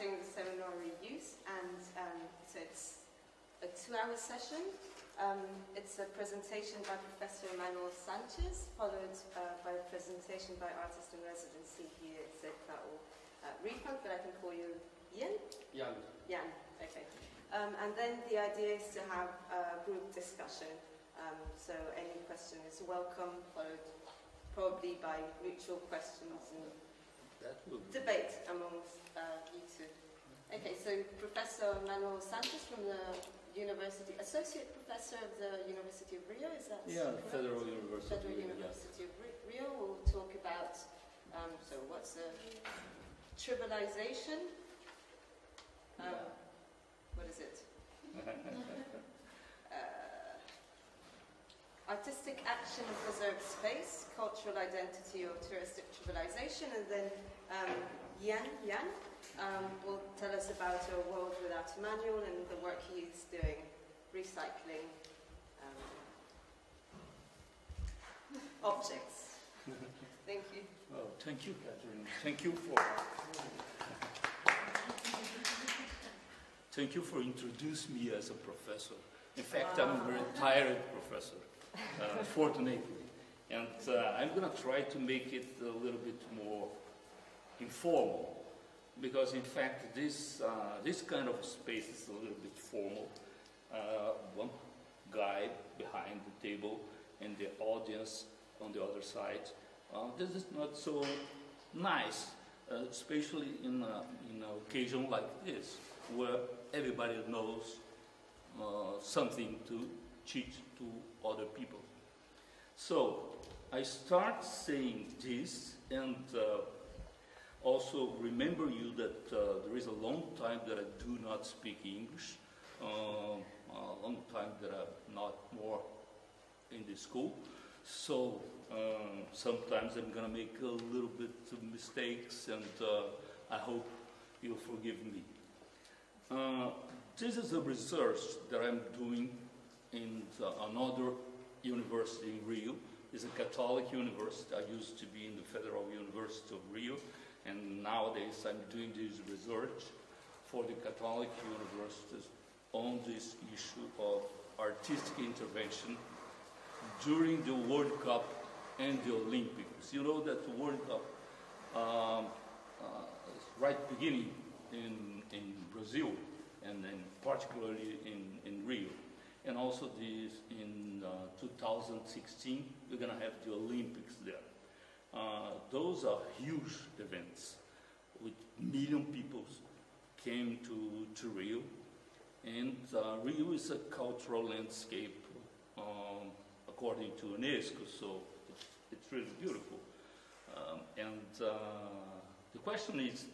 the seminar reuse, and um, so it's a two-hour session. Um, it's a presentation by Professor Emmanuel Sanches, followed uh, by a presentation by artist in residency here at ZK/U uh, Refunc, but I can call you Ian? Jan. Jan, okay. Um, and then the idea is to have a group discussion. Um, so any question is welcome, followed probably by mutual questions and That would debate amongst uh, you two. Okay, so Professor Manuel Sanches from the University, Associate Professor of the University of Rio, is that Yeah, correct? Federal University. Federal yeah. University of Ri- Rio will talk about, um, so what's the trivialization? Um, Yeah. What is it? artistic action of preserved space, cultural identity or touristic trivialization, and then um, Yan Yan um, will tell us about a world without a manual and the work he is doing, recycling um, objects. Thank you. Well, thank you, Catherine. Thank you for. Thank you for introducing me as a professor. In fact, I'm a retired professor, uh, fortunately. And uh, I'm going to try to make it a little bit more informal. Because, in fact, this, uh, this kind of space is a little bit formal. Uh, one guy behind the table and the audience on the other side. Uh, this is not so nice, especially in, a, in an occasion like this, where everybody knows uh, something to teach to other people. So I start saying this, and uh, also remember you that uh, there is a long time that I do not speak English, uh, a long time that I'm not more in the school. So um, sometimes I'm gonna make a little bit of mistakes, and uh, I hope you'll forgive me. Uh, this is a research that I'm doing in uh, another university in Rio. It's a Catholic university. I used to be in the Federal University of Rio, and nowadays I'm doing this research for the Catholic universities on this issue of artistic intervention during the World Cup and the Olympics. You know that the World Cup, um, uh, is right beginning in, in Brazil, and then particularly in, in Rio. And also this, in uh, 2016, we're going to have the Olympics there. Uh, those are huge events with million people came to, to Rio. And uh, Rio is a cultural landscape um, according to UNESCO, so it's, it's really beautiful. Um, and uh, the question is,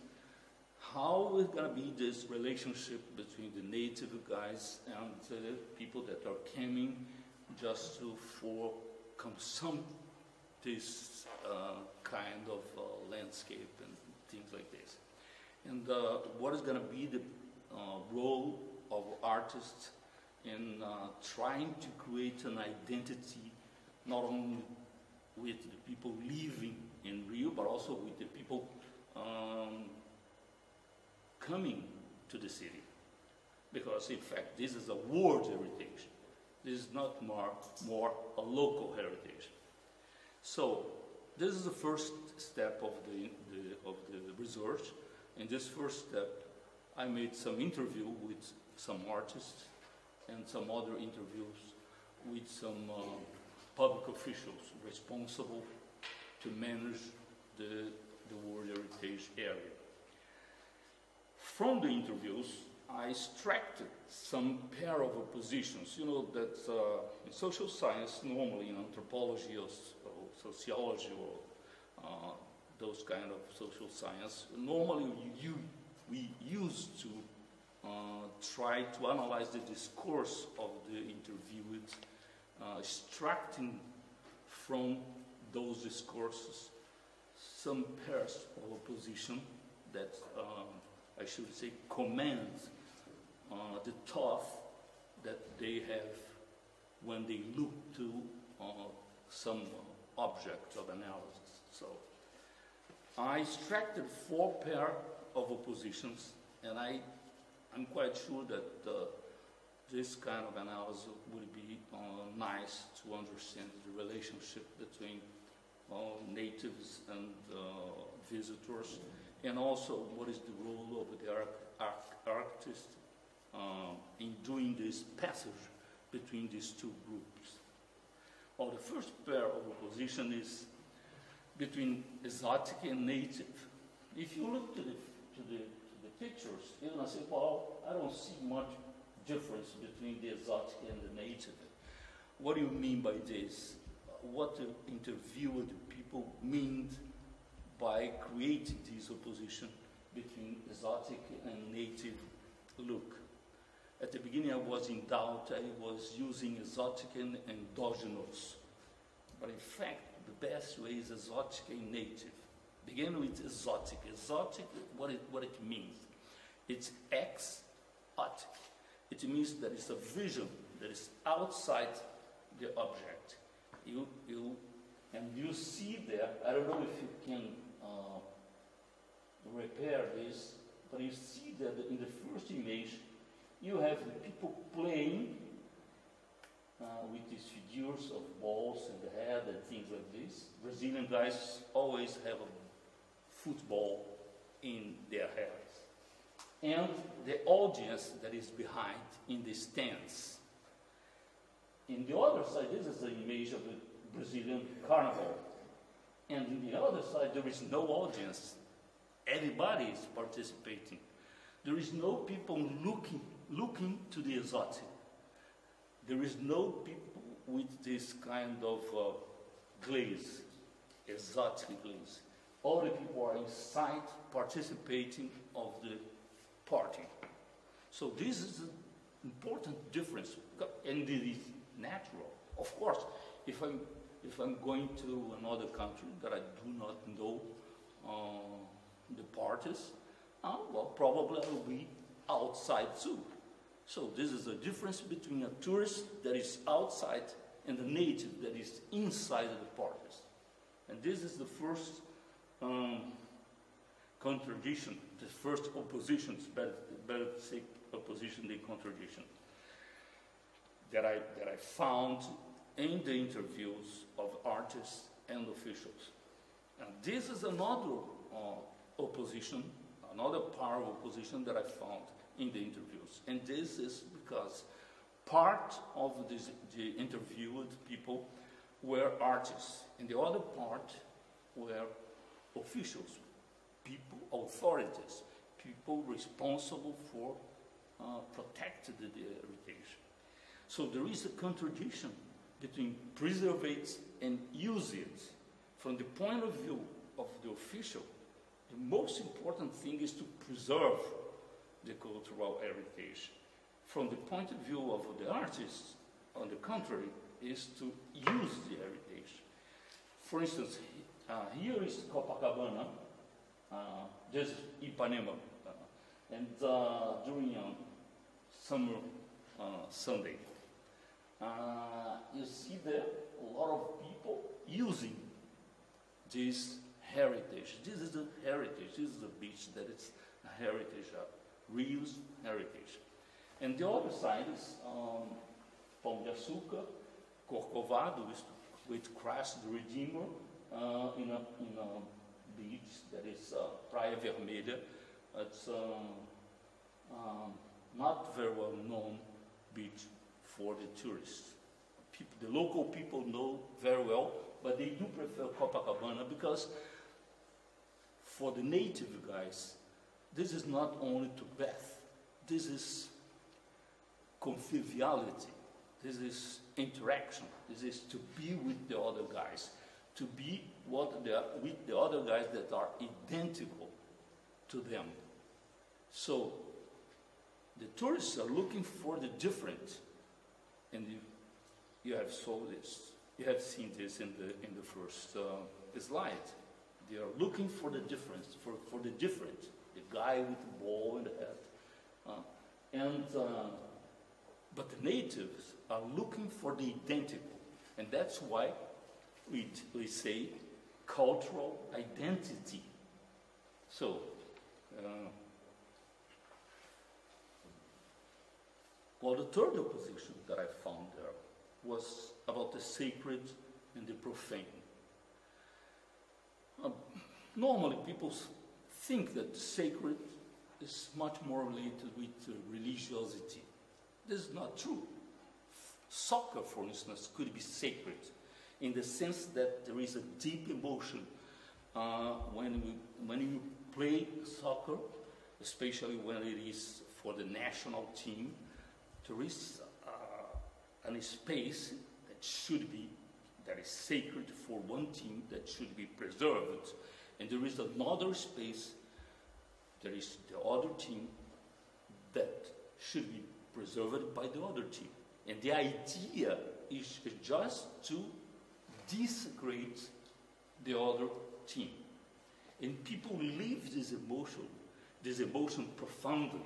how is going to be this relationship between the native guys and the people that are coming just to for consume this uh, kind of uh, landscape and things like this? And uh, what is going to be the uh, role of artists in uh, trying to create an identity not only with the people living in Rio, but also with the people um, coming to the city. Because in fact, this is a world heritage. This is not more, more a local heritage. So this is the first step of the, the, of the research. In this first step, I made some interview with some artists and some other interviews with some uh, public officials responsible to manage the, the World Heritage area. From the interviews, I extracted some pair of oppositions. You know that uh, in social science, normally in anthropology or, or sociology or uh, those kind of social science, normally you, we used to uh, try to analyze the discourse of the interviewed, uh, extracting from those discourses some pairs of opposition that um, I should say commands uh, the thought that they have when they look to uh, some object of analysis. So I extracted four pair of oppositions and I, I'm quite sure that uh, this kind of analysis would be uh, nice to understand the relationship between uh, natives and uh, visitors, and also what is the role of the architect uh, in doing this passage between these two groups. Well, the first pair of opposition is between exotic and native. If you look to the, to the, to the pictures, you're going to say, well, I don't see much difference between the exotic and the native. What do you mean by this? What the interviewer, the people, mean by creating this opposition between exotic and native look? At the beginning, I was in doubt. I was using exotic and endogenous. But in fact, the best way is exotic and native. Begin with exotic. Exotic, what it, what it means? It's ex-otic. It means that it's a vision that is outside the object. You, you, and you see there, I don't know if you can uh, repair this, but you see that in the first image, you have the people playing uh, with these figures of balls and the head and things like this. Brazilian guys always have a football in their heads. And the audience that is behind in the stands. In the other side, this is the image of the Brazilian carnival. And on the other side, there is no audience. Everybody is participating. There is no people looking, looking to the exotic. There is no people with this kind of uh, glaze, exotic glaze. All the people are inside participating of the party. So this is an important difference, and it is natural. Of course, if I'm if I'm going to another country that I do not know uh, the parties, uh, well, probably I will be outside too. So this is the difference between a tourist that is outside and a native that is inside of the parties. And this is the first um, contradiction, the first opposition, better, better say opposition than contradiction, that I, that I found in the interviews of artists and officials. And this is another uh, opposition, another part of opposition that I found in the interviews. And this is because part of this, the interviewed people were artists, and the other part were officials, people, authorities, people responsible for uh, protecting the heritage. So there is a contradiction between preserve it and use it. From the point of view of the official, the most important thing is to preserve the cultural heritage. From the point of view of the artist, on the contrary, is to use the heritage. For instance, uh, here is Copacabana, uh, this is Ipanema, uh, and uh, during um, summer uh, Sunday, uh, you see there a lot of people using this heritage. This is the heritage. This is the beach that is a heritage, a reuse heritage. And the other side is um, Pão de Açúcar, Corcovado, with, with Christ the Redeemer, uh, in, a, in a beach that is uh, Praia Vermelha. It's um, um, not very well known beach for the tourists. People, the local people know very well, but they do prefer Copacabana because for the native guys, this is not only to bath, this is conviviality, this is interaction, this is to be with the other guys, to be what they are, with the other guys that are identical to them. So the tourists are looking for the different, and you, you have saw this, you have seen this in the in the first uh, slide. They are looking for the difference, for, for the different, the guy with the ball in the head, uh, and uh, but the natives are looking for the identical, and that's why we we say cultural identity. So. Well, the third opposition that I found there was about the sacred and the profane. Uh, normally, people think that sacred is much more related with uh, religiosity. This is not true. Soccer, for instance, could be sacred in the sense that there is a deep emotion uh, when, we, when you play soccer, especially when it is for the national team. There is uh, a space that should be, that is sacred for one team that should be preserved. And there is another space, there is the other team that should be preserved by the other team. And the idea is just to desecrate the other team. And people live this emotion, this emotion profoundly,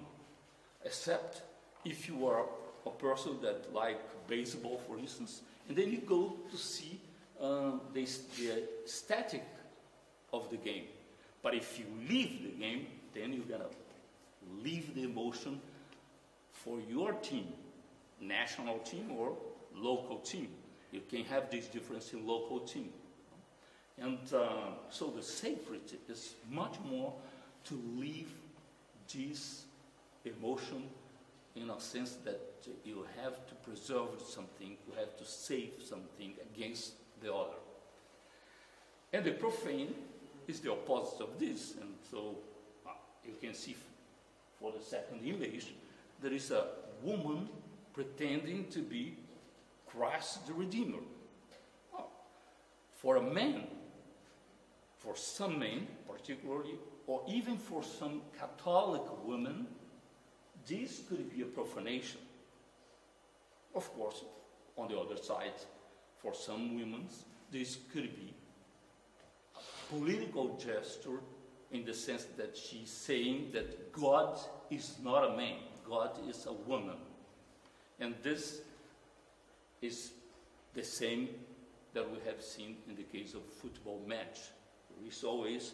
except if you are a person that like baseball, for instance, and then you go to see um, the, the static of the game. But if you leave the game, then you're gonna leave the emotion for your team, national team or local team. You can have this difference in local team. And uh, so the sacred is much more to leave this emotion in a sense that you have to preserve something, you have to save something against the other. And the profane is the opposite of this. And so uh, you can see for the second image, there is a woman pretending to be Christ the Redeemer. Oh, for a man, for some men particularly, or even for some Catholic women, this could be a profanation. Of course, on the other side, for some women, this could be a political gesture in the sense that she's saying that God is not a man, God is a woman. And this is the same that we have seen in the case of football match. There is always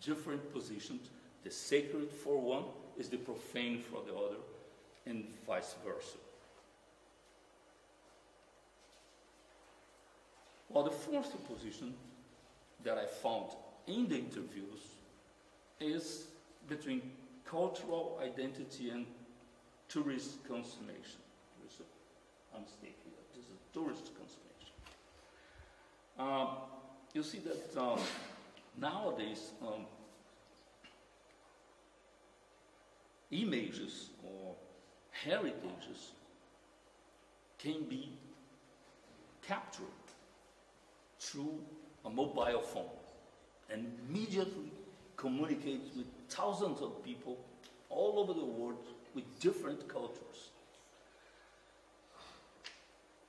different positions. The sacred for one is the profane for the other, and vice versa. Well, the fourth position that I found in the interviews is between cultural identity and tourist consummation. There's a mistake here. This is tourist consummation. Um, you see that um, nowadays um, images or heritages can be captured through a mobile phone and immediately communicate with thousands of people all over the world with different cultures.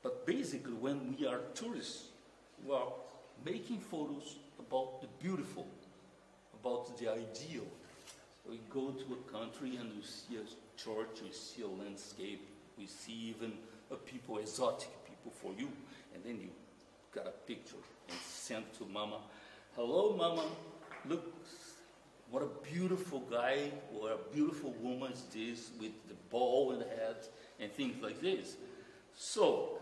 But basically, when we are tourists, we are making photos about the beautiful, about the ideal. We go to a country and we see a church, we see a landscape, we see even a people, exotic people for you, and then you got a picture and send to mama. Hello, mama. Look, what a beautiful guy or a beautiful woman is this with the ball in the head and things like this. So,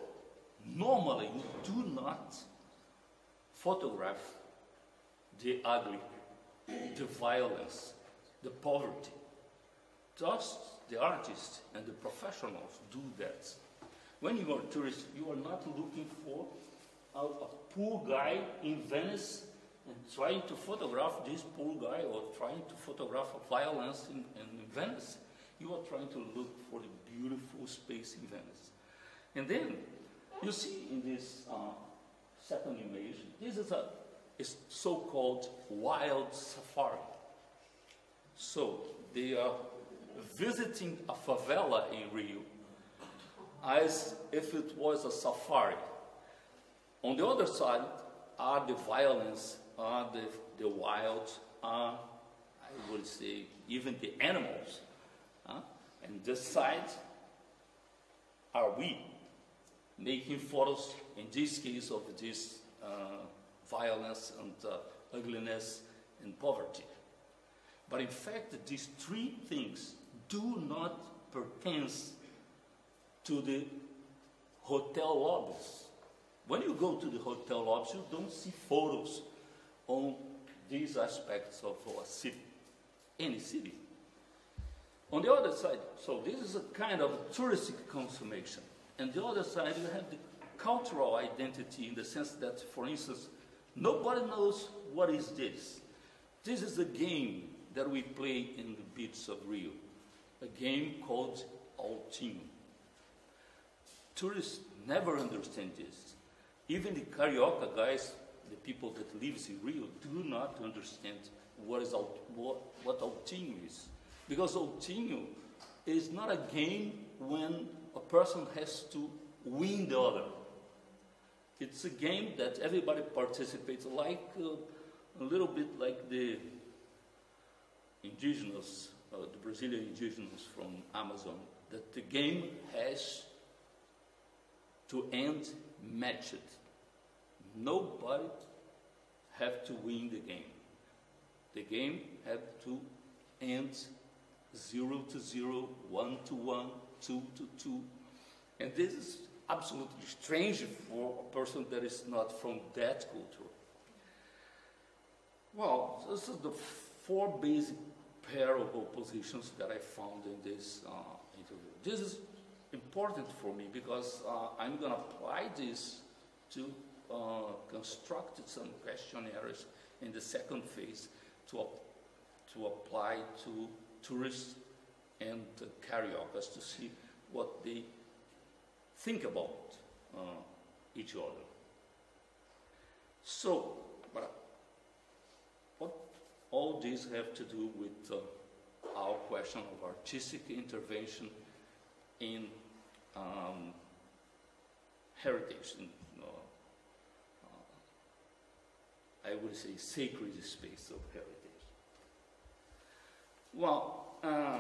normally you do not photograph the ugly, the violence, the poverty. Just the artists and the professionals do that. When you are a tourist, you are not looking for a, a poor guy in Venice and trying to photograph this poor guy or trying to photograph violence in, in Venice. You are trying to look for the beautiful space in Venice. And then you see in this uh, second image, this is a so-called wild safari. So they are visiting a favela in Rio as if it was a safari. On the other side are the violence, are the, the wild, are, I would say, even the animals. Huh? And this side are we making photos, in this case, of this uh, violence and uh, ugliness and poverty. But in fact, these three things do not pertain to the hotel lobbies. When you go to the hotel lobbies, you don't see photos on these aspects of a city, any city. On the other side, so this is a kind of touristic consummation. And the other side, you have the cultural identity in the sense that, for instance, nobody knows what is this. This is a game that we play in the beaches of Rio, a game called Altinho. Tourists never understand this. Even the Carioca guys, the people that lives in Rio, do not understand what is what, what Altinho is. Because Altinho is not a game when a person has to win the other. It's a game that everybody participates, like uh, a little bit like the indigenous, uh, the Brazilian indigenous from Amazon, that the game has to end matched. Nobody have to win the game. The game have to end zero to zero, one to one, two to two. And this is absolutely strange for a person that is not from that culture. Well, this is the four basic pair of oppositions that I found in this uh, interview. This is important for me because uh, I'm going to apply this to uh, construct some questionnaires in the second phase to, to apply to tourists and uh, cariocas to see what they think about uh, each other. So, all these have to do with uh, our question of artistic intervention in um, heritage, in, uh, I would say sacred space of heritage. Well, uh,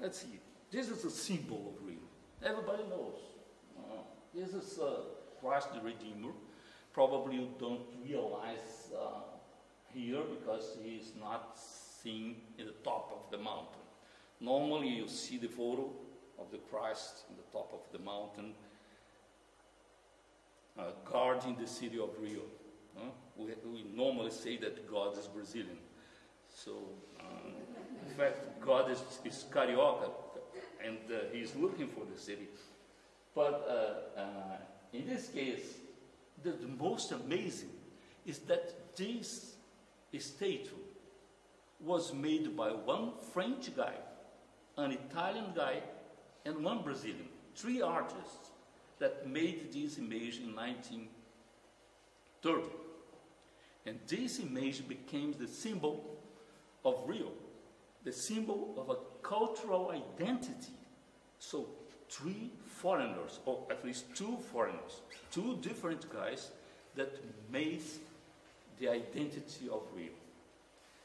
let's see. This is a symbol of Rio. Everybody knows. Uh, this is uh, Christ the Redeemer. Probably you don't realize uh, here because he is not seen in the top of the mountain. Normally you see the photo of the Christ in the top of the mountain, uh, guarding the city of Rio. Uh, we, we, normally say that God is Brazilian. So, um, in fact, God is, is Carioca, and uh, he's looking for the city. But uh, uh, in this case, the, the most amazing is that this statue was made by one French guy, an Italian guy, and one Brazilian. Three artists that made this image in 1930. And this image became the symbol of Rio, the symbol of a cultural identity. So three foreigners, or at least two foreigners, two different guys that made the identity of Rio.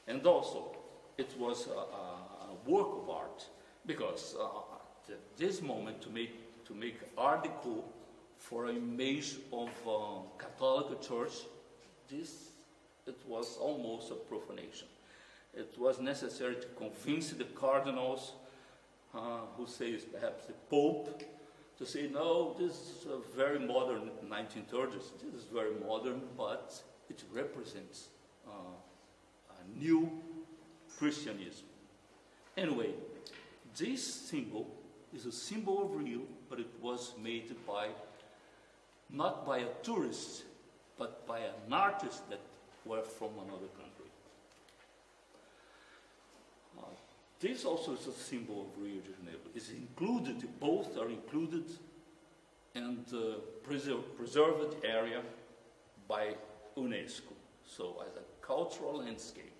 And also, it was a, a work of art because uh, at this moment to make to make article for an image of uh, Catholic Church, this it was almost a profanation. It was necessary to convince the cardinals, uh, who says perhaps the Pope, to say no, this is a very modern 1930s. This is very modern, but it represents uh, a new Christianism. Anyway, this symbol is a symbol of Rio, but it was made by not by a tourist, but by an artist that were from another country. Uh, this also is a symbol of Rio de Janeiro. It's included, both are included and uh, preserve, preserved area by UNESCO. So as a cultural landscape.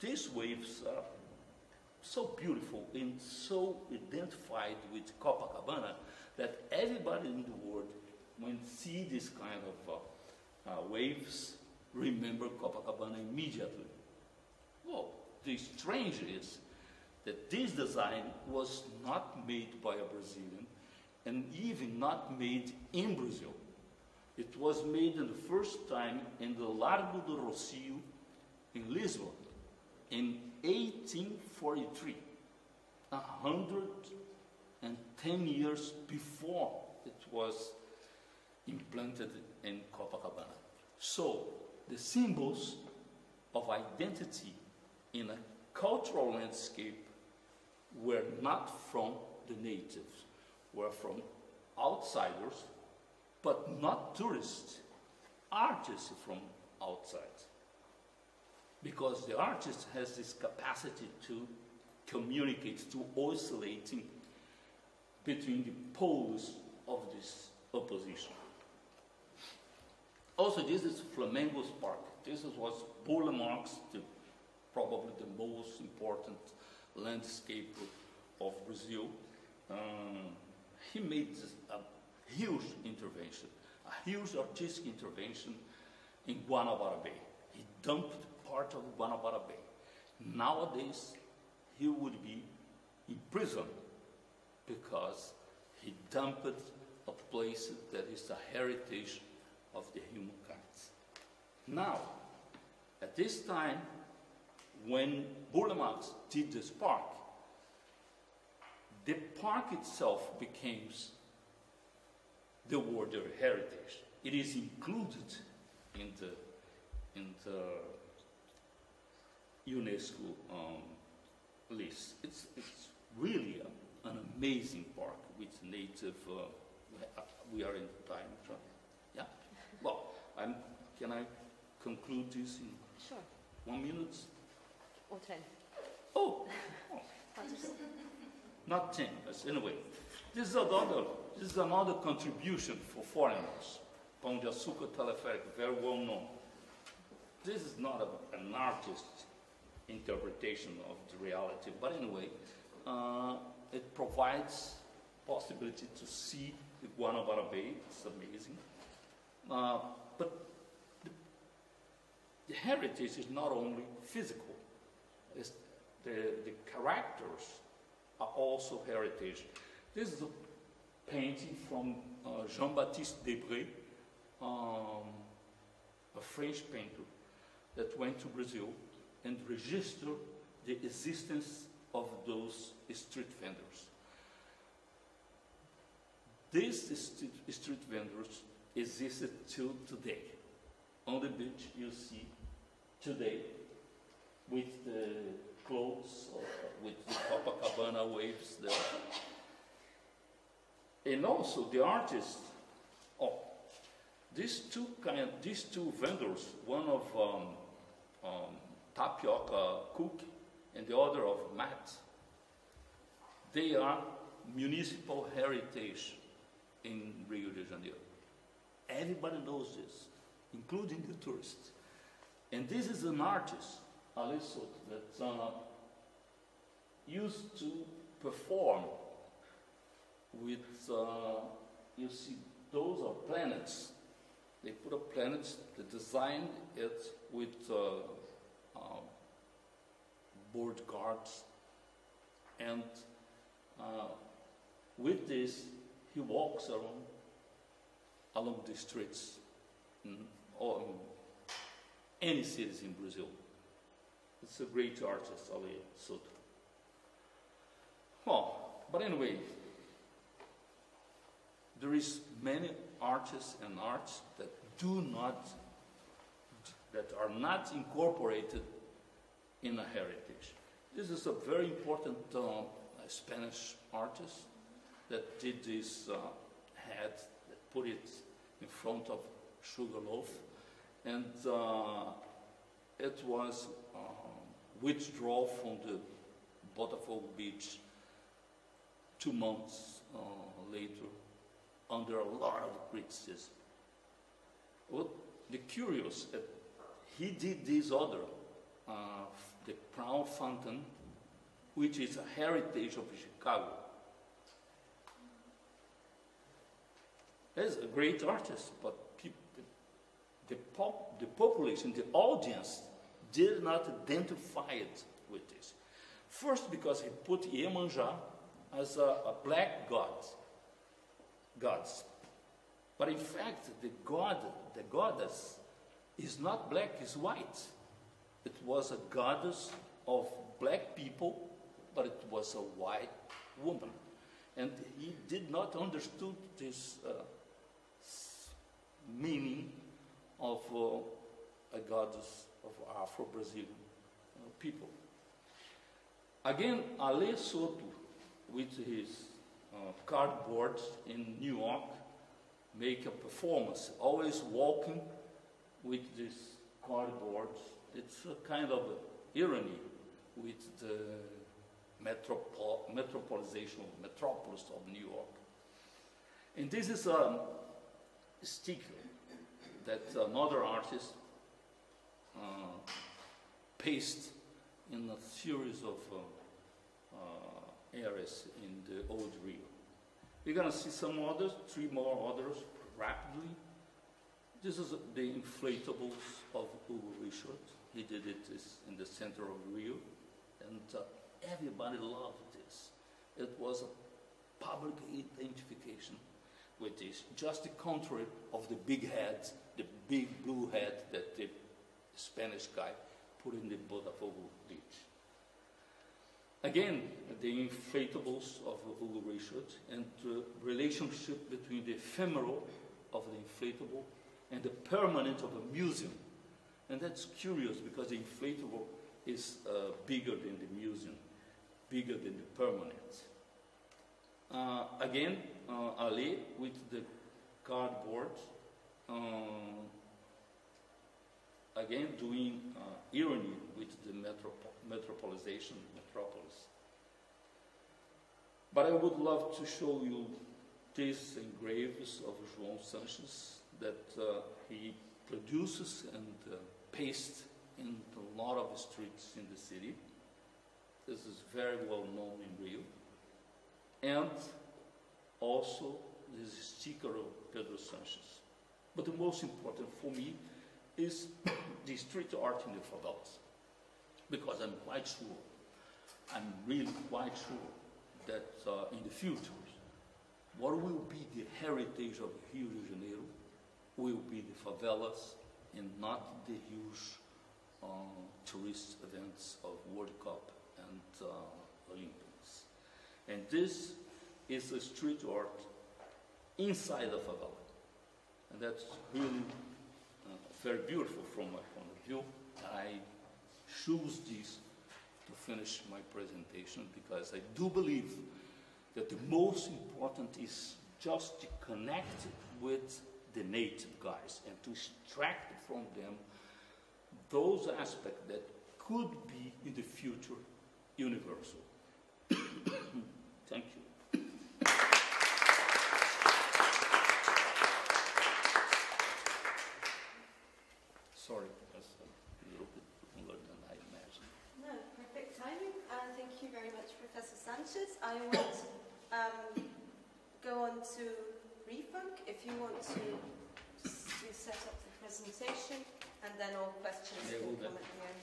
These waves are so beautiful and so identified with Copacabana that everybody in the world, when see this kind of uh, uh, waves, remember Copacabana immediately. Well, the strange is that this design was not made by a Brazilian and even not made in Brazil. It was made in the first time in the Largo do Rossio in Lisbon in 1843, and 10 years before it was implanted in Copacabana. So the symbols of identity in a cultural landscape were not from the natives, were from outsiders, but not tourists, artists from outside. Because the artist has this capacity to communicate, to oscillating between the poles of this opposition. Also, this is Flamengo's park. This was Burle Marx, the, probably the most important landscape of Brazil. Um, he made a huge intervention, a huge artistic intervention in Guanabara Bay. He dumped part of Guanabara Bay. Nowadays, he would be in prison because he dumped a place that is a heritage of the human humankind. Now, at this time, when Burle did this park, the park itself becomes the World Heritage. It is included in the, in the UNESCO um, list. It's, it's really a, an amazing park with native. Uh, we are in time, right? Yeah. Well, I'm, can I conclude this in Sure. one minute? Or 10. Oh, I'll not ten. But anyway, this is another. This is another contribution for foreigners. Pão de Açúcar Teleférico, very well known. This is not a, an artist's interpretation of the reality, but anyway, uh, it provides possibility to see the Guanabara Bay. It's amazing. Uh, but the, the heritage is not only physical. It's the, the characters are also heritage. This is a painting from uh, Jean-Baptiste Debret, um, a French painter that went to Brazil and registered the existence of those street vendors. These street, vendors existed till today. On the beach, you see today with the clothes, uh, with the Copacabana waves there. And also the artists, oh, these two kind, these two vendors, one of um, um, tapioca cook and the other of mat, they are municipal heritage in Rio de Janeiro. Everybody knows this, including the tourists. And this is an artist, Alisot, that uh, used to perform with, uh, you see, those are planets. They put a planet, they designed it with uh, um, board guards. And uh, with this, he walks along, along the streets in, or in any cities in Brazil. It's a great artist, Ali Soto. Well, but anyway, there is many artists and arts that do not, that are not incorporated in a heritage. This is a very important uh, Spanish artist that did this uh, hat, that put it in front of Sugarloaf, and uh, it was um, withdrawn from the Botafogo beach two months uh, later under a lot of criticism. What the curious, uh, he did this other, uh, the Crown Fountain, which is a heritage of Chicago. He's a great artist, but the, pop, the population, the audience, did not identify it with this. First, because he put Iemanjá as a, a black god, gods. But in fact, the god, the goddess, is not black, is white. It was a goddess of black people, but it was a white woman. And he did not understood this uh, meaning of uh, a goddess of Afro-Brazilian uh, people. Again, Ale Soto, with his cardboard in New York, make a performance, always walking with this cardboard. It's a kind of irony with the metropol- metropolization metropolis of New York. And this is a sticker that another artist uh, pasted in a series of uh, uh, areas in the old Rio. We're gonna see some others, three more others rapidly. This is the inflatables of Hugo Richard. He did it in the center of Rio, and uh, everybody loved this. It was a public identification with this, just the contrary of the big head, the big blue head that the Spanish guy put in the Botafogo beach. Again, the inflatables of Hugo Richard and the relationship between the ephemeral of the inflatable and the permanent of a museum. And that's curious because the inflatable is uh, bigger than the museum, bigger than the permanent. Uh, again, uh, Ale with the cardboard, um, again doing uh, irony with the metropo- metropolization. But I would love to show you these engravings of João Sanchez that uh, he produces and uh, pastes in a lot of streets in the city. This is very well known in Rio. And also this sticker of Pedro Sanchez. But the most important for me is the street art in the favelas. Because I'm quite sure, I'm really quite sure that uh, in the future, what will be the heritage of Rio de Janeiro will be the favelas and not the huge uh, tourist events of World Cup and uh, Olympics. And this is a street art inside the favela. And that's really uh, very beautiful from my point of view. I choose this to finish my presentation because I do believe that the most important is just to connect with the native guys and to extract from them those aspects that could be in the future universal. Thank you. Sorry, that's a little bit longer than I imagined. No, perfect timing. Uh, thank you very much, I to um, go on to Refunc. If you want to, to set up the presentation, and then all questions Yeah, come at the end.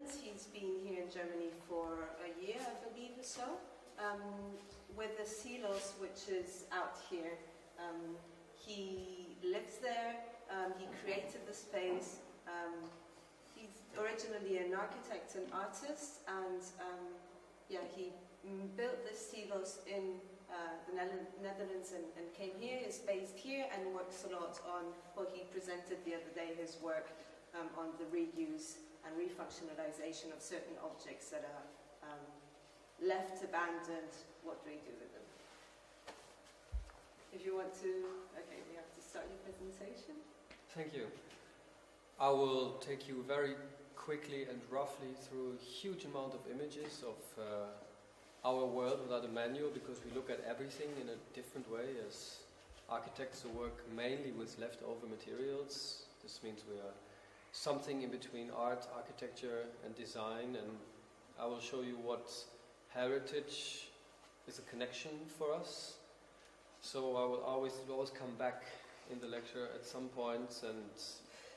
He's been here in Germany for a year, I believe, or so, um, with the Silos, which is out here. Um, he lives there, um, he created the space. Originally an architect and artist, and um, yeah, he built the Silos in uh, the Netherlands and, and came here, is based here, and works a lot on, well, he presented the other day his work um, on the reuse and refunctionalization of certain objects that are um, left abandoned. What do we do with them? If you want to, okay, we have to start your presentation. Thank you. I will take you very quickly and roughly through a huge amount of images of uh, our world without a manual because we look at everything in a different way as architects who work mainly with leftover materials. This means we are something in between art, architecture, and design, and I will show you what heritage is a connection for us. So I will always always come back in the lecture at some points, and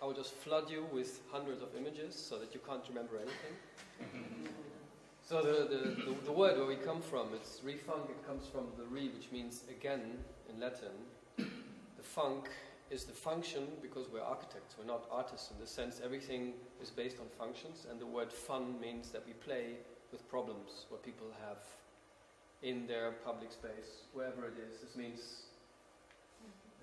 I will just flood you with hundreds of images so that you can't remember anything. so the, the, the, the word where we come from, it's Refunc, it comes from the re, which means again in Latin. The funk is the function because we're architects, we're not artists in the sense everything is based on functions, and the word fun means that we play with problems what people have in their public space, wherever it is. This means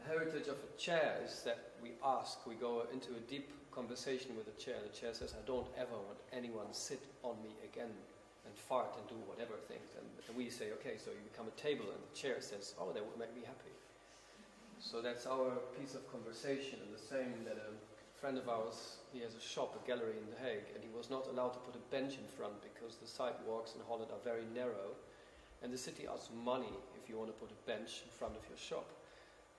heritage of a chair is that we ask, we go into a deep conversation with the chair. The chair says, I don't ever want anyone sit on me again and fart and do whatever things. And, we say, okay, so you become a table, and the chair says, oh, that would make me happy. So that's our piece of conversation, and the same that a friend of ours, he has a shop, a gallery in The Hague, and he was not allowed to put a bench in front because the sidewalks in Holland are very narrow, and the city asks money if you want to put a bench in front of your shop.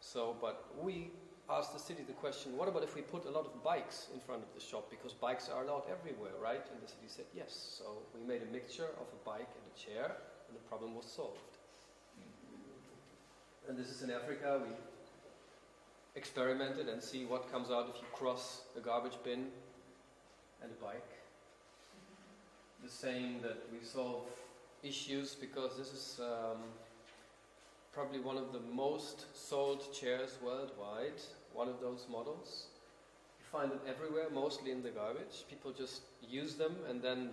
So, but we asked the city the question, what about if we put a lot of bikes in front of the shop? Because bikes are allowed everywhere, right? And the city said yes. So we made a mixture of a bike and a chair, and the problem was solved. And this is in Africa. We experimented and see what comes out if you cross a garbage bin and a bike. The same that we solve issues because this is um, probably one of the most sold chairs worldwide, one of those models. You find them everywhere, mostly in the garbage. People just use them and then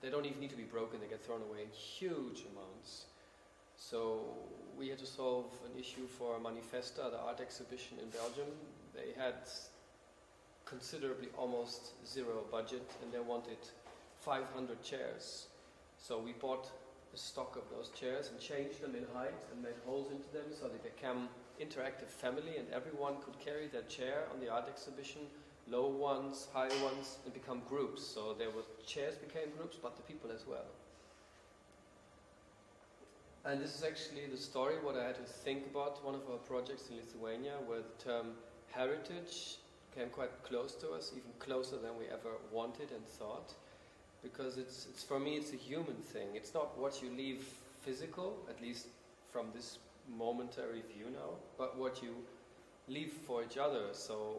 they don't even need to be broken, they get thrown away in huge amounts. So we had to solve an issue for Manifesta, the art exhibition in Belgium. They had considerably almost zero budget and they wanted 500 chairs. So we bought a stock of those chairs and changed them in height and made holes into them so they became interactive family and everyone could carry their chair on the art exhibition, low ones, high ones, and become groups. So there were chairs became groups, but the people as well. And this is actually the story what I had to think about one of our projects in Lithuania where the term heritage came quite close to us, even closer than we ever wanted and thought. Because it's, it's for me it's a human thing. It's not what you leave physical, at least from this momentary view now, but what you leave for each other. So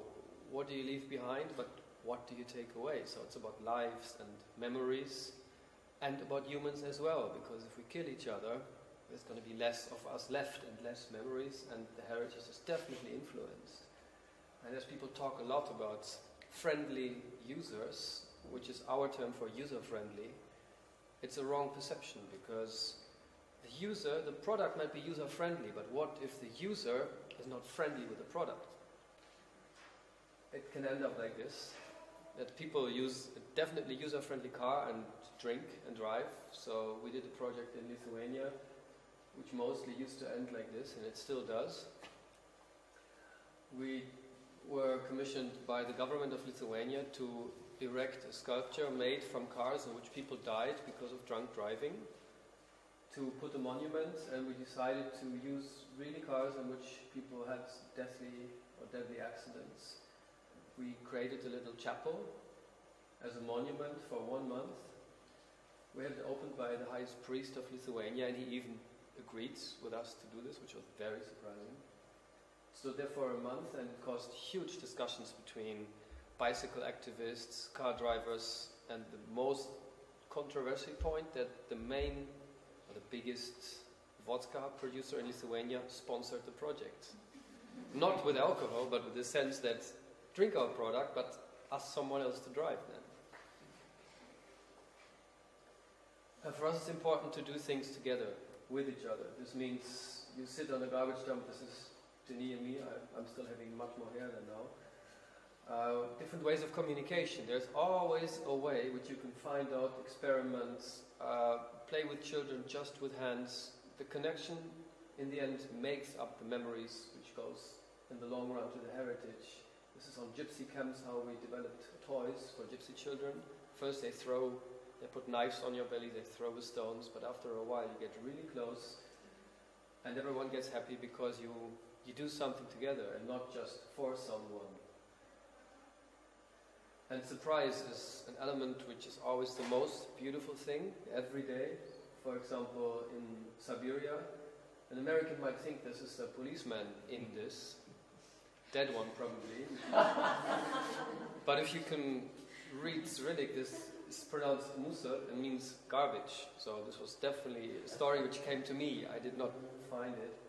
what do you leave behind, but what do you take away? So it's about lives and memories and about humans as well, because if we kill each other, there's going to be less of us left and less memories, and the heritage is definitely influenced. And as people talk a lot about friendly users, which is our term for user friendly, it's a wrong perception because the user, the product might be user friendly, but what if the user is not friendly with the product? It can end up like this that people use a definitely user friendly car and drink and drive. So we did a project in Lithuania which mostly used to end like this, and it still does. We were commissioned by the government of Lithuania to erect a sculpture made from cars in which people died because of drunk driving, to put a monument, and we decided to use really cars in which people had deathly or deadly accidents. We created a little chapel as a monument for one month. We had it opened by the highest priest of Lithuania, and he even agreed with us to do this, which was very surprising. So, there for a month and it caused huge discussions between bicycle activists, car drivers, and the most controversial point that the main, or the biggest vodka producer in Lithuania sponsored the project. Not with alcohol, but with the sense that drink our product, but ask someone else to drive then. And for us, it's important to do things together with each other. This means you sit on a garbage dump. This is Denis and me. I, am still having much more hair than now. Uh, different ways of communication. There's always a way which you can find out, experiments, uh, play with children just with hands. The connection in the end makes up the memories which goes in the long run to the heritage. This is on gypsy camps how we developed toys for gypsy children. First they throw they put knives on your belly, they throw the stones, but after a while you get really close and everyone gets happy because you, you do something together and not just for someone. And surprise is an element which is always the most beautiful thing every day. For example, in Siberia, an American might think this is a policeman in this, dead one probably. but if you can read Cyrillic, this is pronounced musar and means garbage. So this was definitely a story which came to me. I did not find it.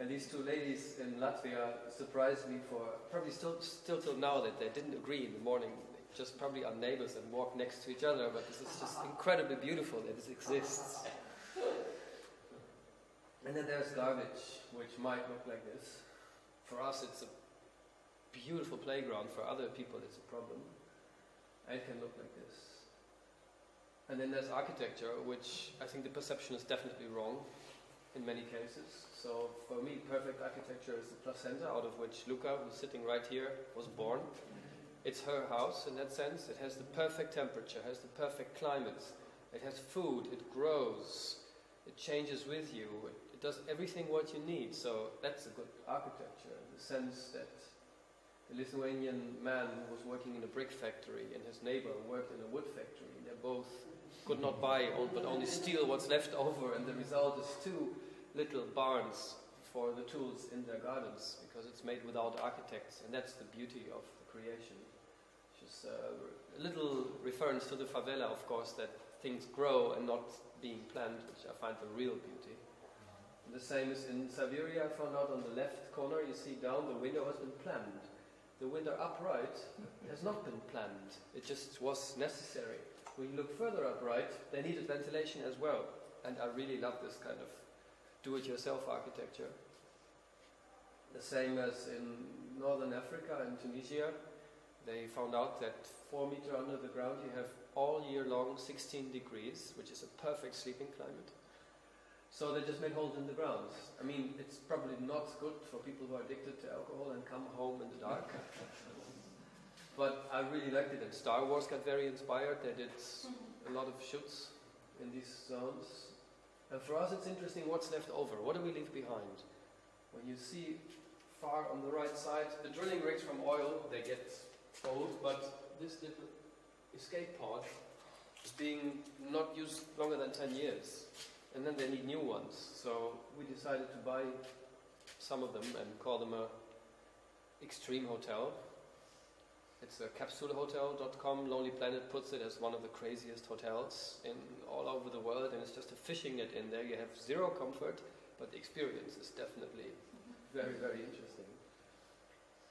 And these two ladies in Latvia surprised me for probably still still till now that they didn't agree in the morning. They just probably our neighbors and walk next to each other, but this is just incredibly beautiful that this exists. And then there's garbage, which might look like this. For us, it's a beautiful playground. For other people, it's a problem. And it can look like this. And then there's architecture, which I think the perception is definitely wrong in many cases. So for me, perfect architecture is the placenta out of which Luca, who's sitting right here, was born. It's her house in that sense. It has the perfect temperature, has the perfect climate. It has food, it grows, it changes with you, it, it does everything what you need. So that's a good architecture in the sense that the Lithuanian man who was working in a brick factory and his neighbor worked in a wood factory. They're both could not buy but only steal what's left over, and the result is two little barns for the tools in their gardens because it's made without architects, and that's the beauty of the creation. Just uh, a little reference to the favela, of course, that things grow and not being planned, which I find the real beauty. And the same is in Siberia. I found out on the left corner, you see down, the window has been planned. The window upright has not been planned. It just was necessary. You look further upright, they needed ventilation as well. And I really love this kind of do-it-yourself architecture. The same as in northern Africa and Tunisia, they found out that four meter under the ground you have all year long 16 degrees, which is a perfect sleeping climate. So they just made holes in the ground. I mean, it's probably not good for people who are addicted to alcohol and come home in the dark. but I really liked it, and Star Wars got very inspired. They did a lot of shoots in these zones. And for us, it's interesting what's left over. What do we leave behind? When you see far on the right side, the drilling rigs from oil, they get old, but this little escape pod is being not used longer than 10 years. And then they need new ones. So we decided to buy some of them and call them a extreme hotel. It's a capsulehotel.com. Lonely Planet puts it as one of the craziest hotels in all over the world, and it's just a fishing net in there. You have zero comfort, but the experience is definitely very, very interesting.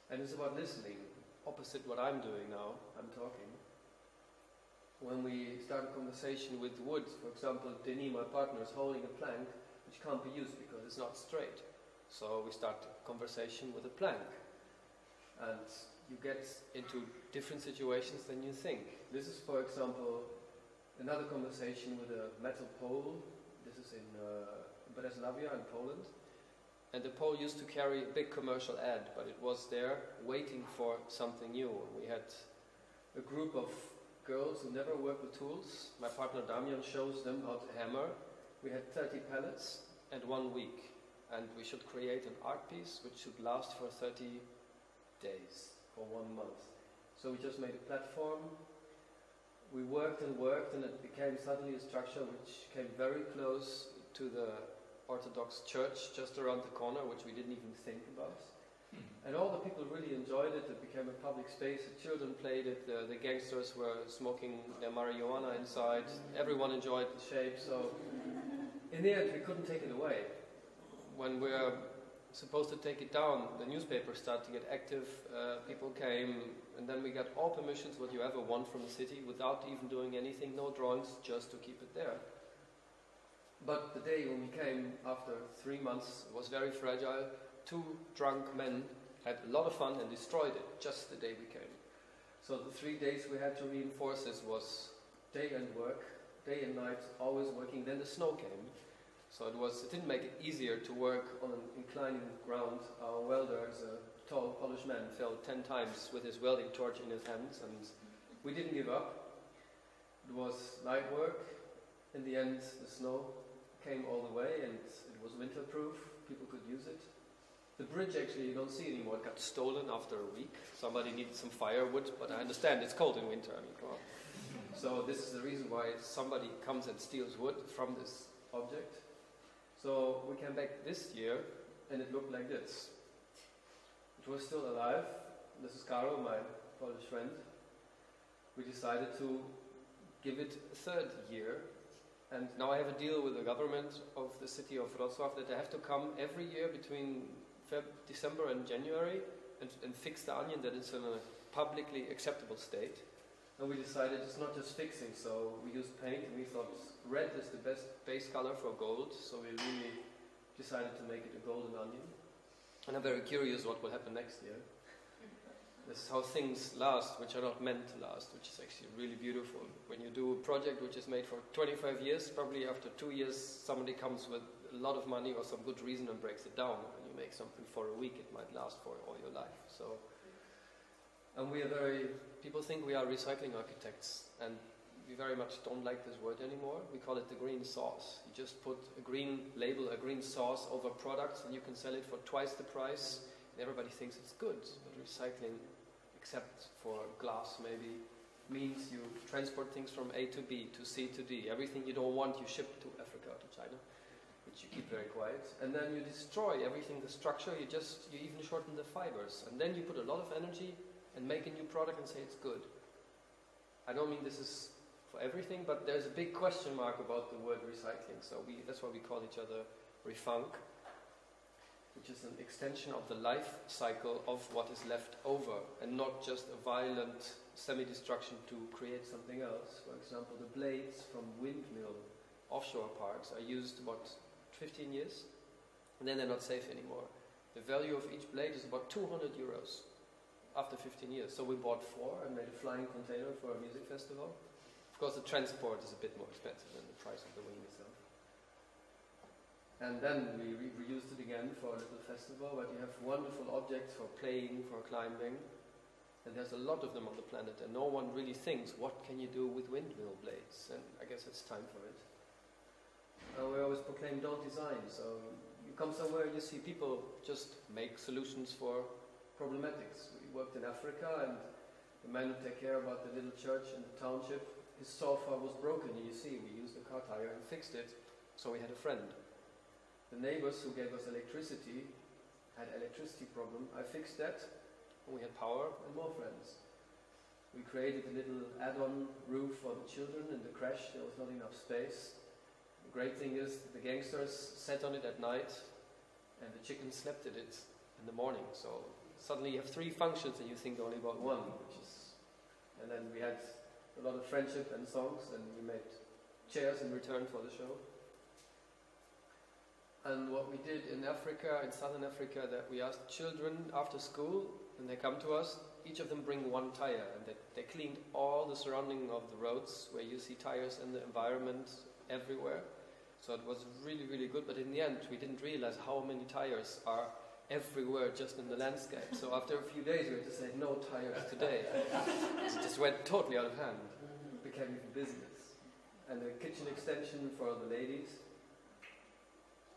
And it's about listening, opposite what I'm doing now. I'm talking. When we start a conversation with wood, for example, Denis, my partner, is holding a plank which can't be used because it's not straight. So we start a conversation with a plank. And you get into different situations than you think. This is, for example, another conversation with a metal pole. This is in uh, Breslavia in Poland. And the pole used to carry a big commercial ad, but it was there waiting for something new. We had a group of girls who never worked with tools. My partner Damian shows them how to hammer. We had 30 pallets and one week. And we should create an art piece which should last for 30 days for one month. So we just made a platform. We worked and worked, and it became suddenly a structure which came very close to the Orthodox church just around the corner, which we didn't even think about. Hmm. And all the people really enjoyed it. It became a public space. The children played it. The, the gangsters were smoking their marijuana inside. Everyone enjoyed the shape. So, in the end, we couldn't take it away. When we're supposed to take it down, the newspaper started to get active. Uh, people came, and then we got all permissions what you ever want from the city without even doing anything, no drawings, just to keep it there. But the day when we came, after three months, was very fragile. Two drunk men had a lot of fun and destroyed it just the day we came. So the three days we had to reinforce this was day and work, day and night, always working. Then the snow came, so it was it didn't make it easier to work on an inclining ground. Our welder is a tall Polish man, fell ten times with his welding torch in his hands, and we didn't give up. It was light work. In the end, the snow came all the way, and it was winterproof. People could use it. The bridge actually you don't see anymore. It got stolen after a week. Somebody needed some firewood, but I understand it's cold in winter. I mean, come on. So this is the reason why somebody comes and steals wood from this object. So we came back this year, and it looked like this. It was still alive. This is Karol, my Polish friend. We decided to give it a third year, and now I have a deal with the government of the city of Wrocław that I have to come every year between Feb, December and January and, and fix the onion that it's in a publicly acceptable state. And we decided it's not just fixing, so we used paint and we thought red is the best base color for gold, so we really decided to make it a golden onion. And I'm very curious what will happen next year. This is how things last, which are not meant to last, which is actually really beautiful. When you do a project which is made for 25 years, probably after two years somebody comes with a lot of money or some good reason and breaks it down. When you make something for a week, it might last for all your life. So, and we are very. People think we are recycling architects, and we very much don't like this word anymore. We call it the green sauce. You just put a green label, a green sauce over products, and you can sell it for twice the price. And everybody thinks it's good, but recycling, except for glass maybe, means you transport things from A to B to C to D. Everything you don't want, you ship to Africa, to China, which you keep very quiet. And then you destroy everything, the structure. You just you even shorten the fibers, and then you put a lot of energy and make a new product and say it's good. I don't mean this is for everything, but there's a big question mark about the word recycling. So we, that's why we call each other Refunc, which is an extension of the life cycle of what is left over, and not just a violent semi-destruction to create something else. For example, the blades from windmill offshore parks are used about 15 years, and then they're not safe anymore. The value of each blade is about 200 euros after 15 years. So we bought four and made a flying container for a music festival. Of course, the transport is a bit more expensive than the price of the wing itself. And then we re- reused it again for a little festival, but you have wonderful objects for playing, for climbing. And there's a lot of them on the planet, and no one really thinks, what can you do with windmill blades? And I guess it's time for it. Uh, we always proclaim don't design, so you come somewhere you see people just make solutions for problematics. Worked in Africa, and the man who take care about the little church in the township, his sofa was broken, you see, we used a car tire and fixed it, so we had a friend. The neighbors who gave us electricity had electricity problem. I fixed that, and we had power and more friends. We created a little add-on roof for the children in the crash. There was not enough space. The great thing is the gangsters sat on it at night, and the chickens slept in it in the morning. So suddenly you have three functions, and you think only about one, which is. And then we had a lot of friendship and songs, and we made chairs in return for the show. And what we did in Africa, in southern Africa, that we asked children after school, and they come to us, each of them bring one tire, and they, they cleaned all the surrounding of the roads where you see tires in the environment everywhere. So it was really, really good, but in the end, we didn't realize how many tires are everywhere just in the landscape. So after a few days, we had to say, no tires today. it just went totally out of hand. It became even business. And a kitchen extension for the ladies.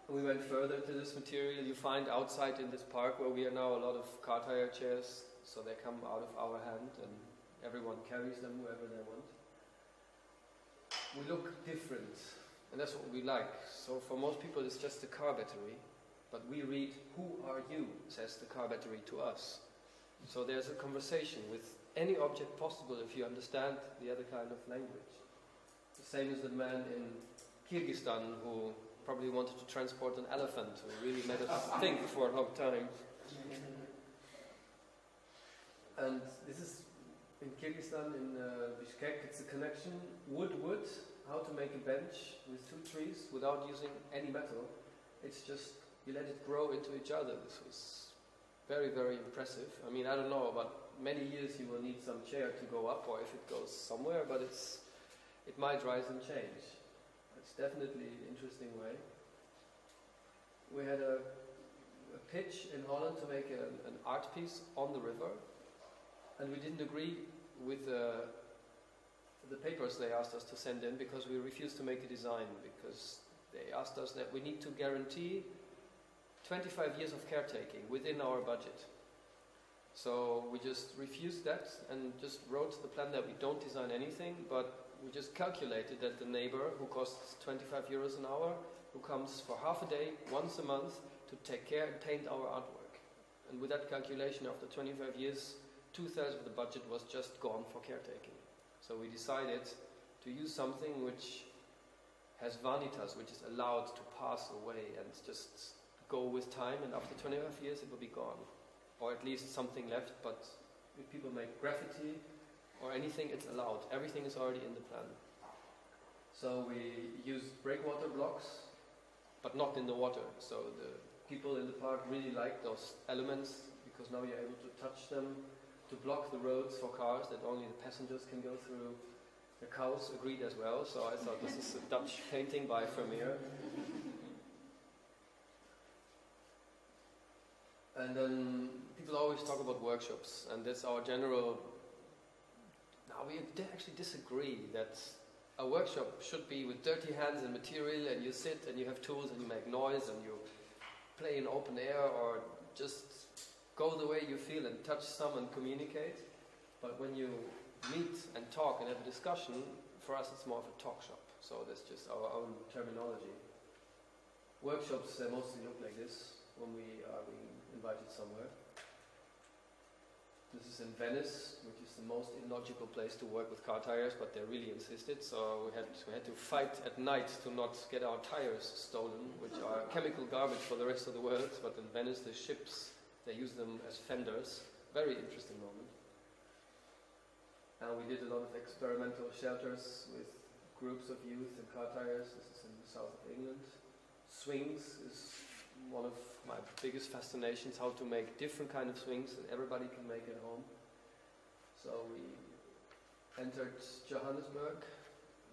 We went further to this material. You find outside in this park where we are now a lot of car tire chairs, so they come out of our hand and everyone carries them wherever they want. We look different, and that's what we like. So for most people, it's just a car battery, but we read, Who are you? says the car battery to us. So there's a conversation with any object possible if you understand the other kind of language. The same as the man in Kyrgyzstan who probably wanted to transport an elephant, who really made us think for a long time. And this is in Kyrgyzstan, in uh, Bishkek, it's a connection wood wood, how to make a bench with two trees without using any metal. It's just you let it grow into each other. This was very, very impressive. I mean, I don't know, but many years you will need some chair to go up, or if it goes somewhere, but it's it might rise and change. It's definitely an interesting way. We had a, a pitch in Holland to make a, an art piece on the river, and we didn't agree with the, the papers they asked us to send in because we refused to make a design because they asked us that we need to guarantee 25 years of caretaking within our budget. So we just refused that and just wrote the plan that we don't design anything, but we just calculated that the neighbor who costs 25 euros an hour, who comes for half a day, once a month, to take care and paint our artwork. And with that calculation, after 25 years, two thirds of the budget was just gone for caretaking. So we decided to use something which has vanitas, which is allowed to pass away and just go with time, and after 25 years it will be gone. Or at least something left, but if people make graffiti or anything, it's allowed. Everything is already in the plan. So we use breakwater blocks, but not in the water. So the people in the park really like those elements because now you're able to touch them, to block the roads for cars that only the passengers can go through. The cows agreed as well, so I thought this is a Dutch painting by Vermeer. And then people always talk about workshops, and that's our general. Now we actually disagree that a workshop should be with dirty hands and material, and you sit and you have tools and you make noise and you play in open air or just go the way you feel and touch some and communicate. But when you meet and talk and have a discussion, for us it's more of a talk shop. So that's just our own terminology. Workshops they mostly look like this when we are being invited somewhere. This is in Venice, which is the most illogical place to work with car tires, but they really insisted. So we had we had to fight at night to not get our tires stolen, which are chemical garbage for the rest of the world. But in Venice, the ships they use them as fenders. Very interesting moment. And we did a lot of experimental shelters with groups of youth and car tires. This is in the south of England. Swings is one of my biggest fascinations, how to make different kind of swings that everybody can make at home. So we entered Johannesburg.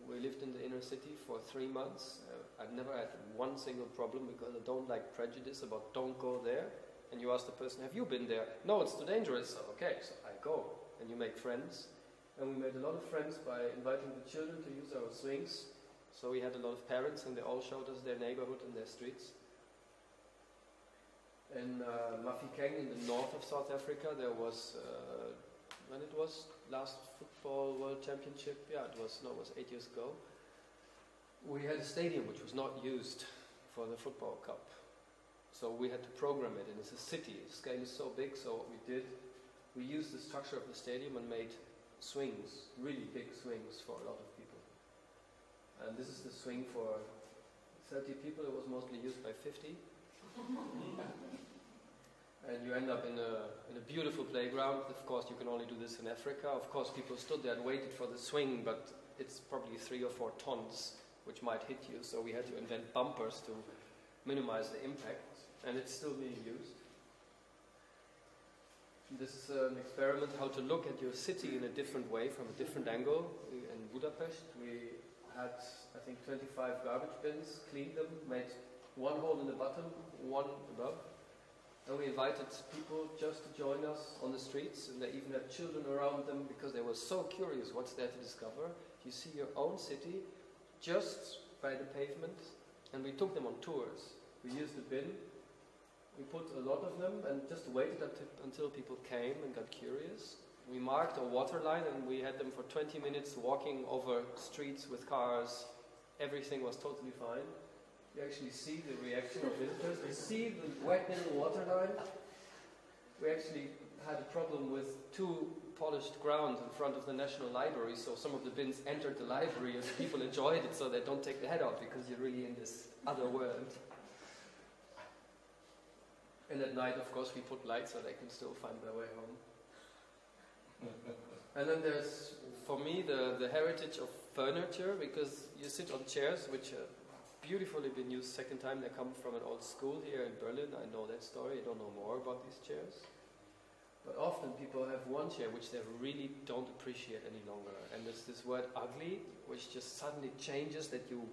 We lived in the inner city for three months. Uh, I've never had one single problem because I don't like prejudice about don't go there. And you ask the person, have you been there? No, it's too dangerous. So, okay, so I go. And you make friends. And we made a lot of friends by inviting the children to use our swings. So we had a lot of parents and they all showed us their neighborhood and their streets. In uh, Mafikeng in the north of South Africa, there was, uh, when it was, last football world championship, yeah, it was, no, it was eight years ago. We had a stadium which was not used for the football cup. So we had to program it, and it's a city. The scale is so big, so what we did, we used the structure of the stadium and made swings, really big swings for a lot of people. And this is the swing for 30 people, it was mostly used by 50. And you end up in a, in a beautiful playground. Of course, you can only do this in Africa. Of course, people stood there and waited for the swing, but it's probably three or four tons, which might hit you. So we had to invent bumpers to minimize the impact, and it's still being used. This is an experiment how to look at your city in a different way, from a different angle. In Budapest, we had, I think, 25 garbage bins, cleaned them, made one hole in the bottom, one above. And we invited people just to join us on the streets, and they even had children around them because they were so curious what's there to discover. You see your own city just by the pavement, and we took them on tours. We used the bin, we put a lot of them, and just waited until, until people came and got curious. We marked a water line, and we had them for 20 minutes walking over streets with cars. Everything was totally fine. You actually see the reaction of visitors. They see the white little water line. We actually had a problem with too polished ground in front of the National Library, so some of the bins entered the library and people enjoyed it, so they don't take the head off because you're really in this other world. And at night, of course, we put lights so they can still find their way home. and then there's, for me, the, the heritage of furniture because you sit on chairs which are beautifully been used second time. They come from an old school here in Berlin. I know that story. I don't know more about these chairs. But often people have one chair which they really don't appreciate any longer. And there's this word ugly, which just suddenly changes that you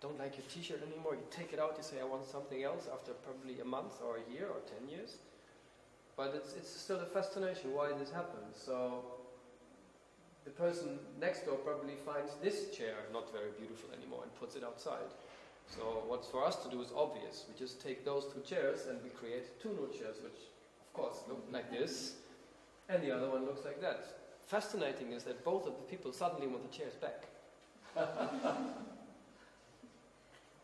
don't like your t-shirt anymore. You take it out, you say, I want something else after probably a month or a year or 10 years. But it's, it's still a fascination why this happens. So the person next door probably finds this chair not very beautiful anymore and puts it outside. So what's for us to do is obvious. We just take those two chairs and we create two new chairs, which of course look like this, and the other one looks like that. Fascinating is that both of the people suddenly want the chairs back.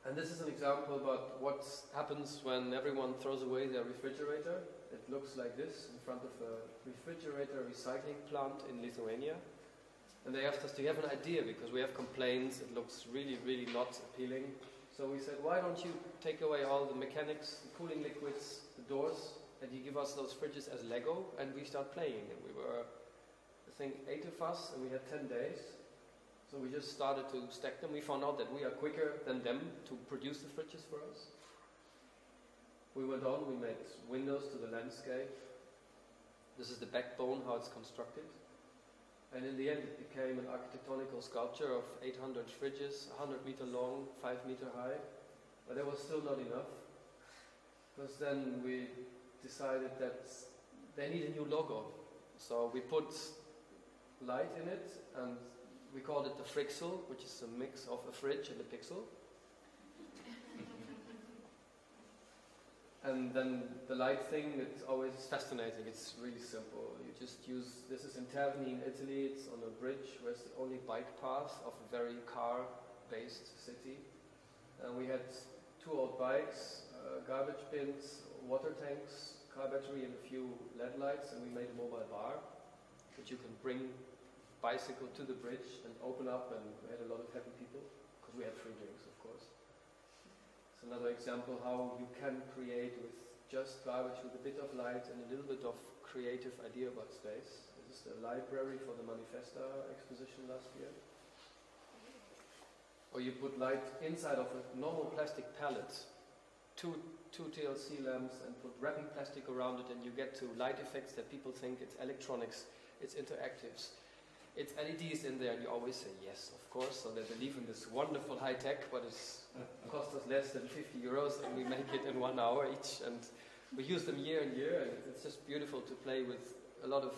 and this is an example about what happens when everyone throws away their refrigerator. It looks like this in front of a refrigerator recycling plant in Lithuania. And they asked us, Do you have an idea? Because we have complaints, it looks really, really not appealing. So we said, Why don't you take away all the mechanics, the cooling liquids, the doors, and you give us those fridges as Lego, and we start playing. And we were I think, eight of us, and we had 10 days. So we just started to stack them. We found out that we are quicker than them to produce the fridges for us. We went on, we made windows to the landscape. This is the backbone, how it's constructed. And in the end, it became an architectonical sculpture of 800 fridges, 100 meter long, 5 meter high. But that was still not enough. Because then we decided that they need a new logo. So we put light in it and we called it the Frixel, which is a mix of a fridge and a pixel. And then the light thing, it's always fascinating. It's really simple. You just use, this is in Terni in Italy, it's on a bridge where it's the only bike path of a very car-based city. And we had two old bikes, uh, garbage bins, water tanks, car battery and a few LED lights and we made a mobile bar that you can bring bicycle to the bridge and open up and we had a lot of happy people because we had free drinks of course. Another example how you can create with just garbage with a bit of light and a little bit of creative idea about space. This is the library for the Manifesta exposition last year. Or you put light inside of a normal plastic pallet, two, two TLC lamps and put wrapping plastic around it and you get to light effects that people think it's electronics, it's interactives it's LEDs in there, and you always say yes, of course. So they believe in this wonderful high tech, but it's cost us less than 50 euros, and we make it in one hour each, and we use them year and year, and it's just beautiful to play with a lot of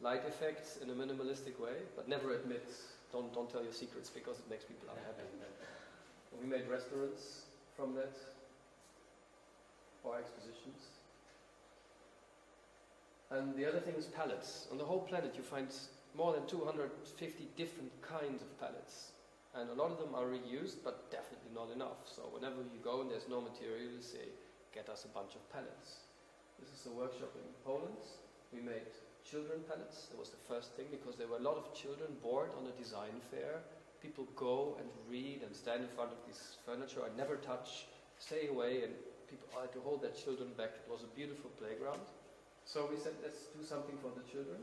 light effects in a minimalistic way, but never admit, don't don't tell your secrets because it makes people unhappy. We made restaurants from that, or expositions. And the other thing is palettes. On the whole planet, you find more than 250 different kinds of pallets. And a lot of them are reused, but definitely not enough. So whenever you go and there's no material, you say, get us a bunch of pallets. This is a workshop in Poland. We made children pallets. That was the first thing because there were a lot of children bored on a design fair. People go and read and stand in front of this furniture I never touch, stay away, and people had to hold their children back. It was a beautiful playground. So we said, let's do something for the children.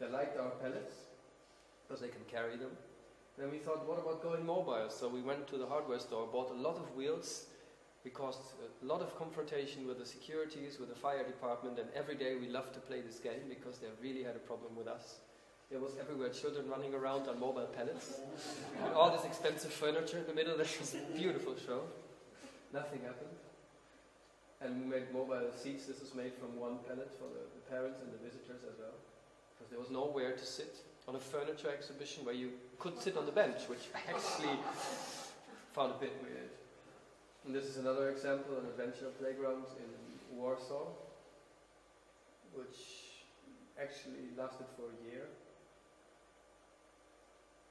They liked our pallets because they can carry them. Then we thought, what about going mobile? So we went to the hardware store, bought a lot of wheels. We caused a lot of confrontation with the securities, with the fire department, and every day we loved to play this game because they really had a problem with us. There was everywhere children running around on mobile pallets, with all this expensive furniture in the middle. This was a beautiful show. Nothing happened. And we made mobile seats. This was made from one pallet for the, the parents and the visitors as well because there was nowhere to sit on a furniture exhibition where you could sit on the bench, which I actually found a bit weird. And this is another example, an adventure playground in Warsaw, which actually lasted for a year.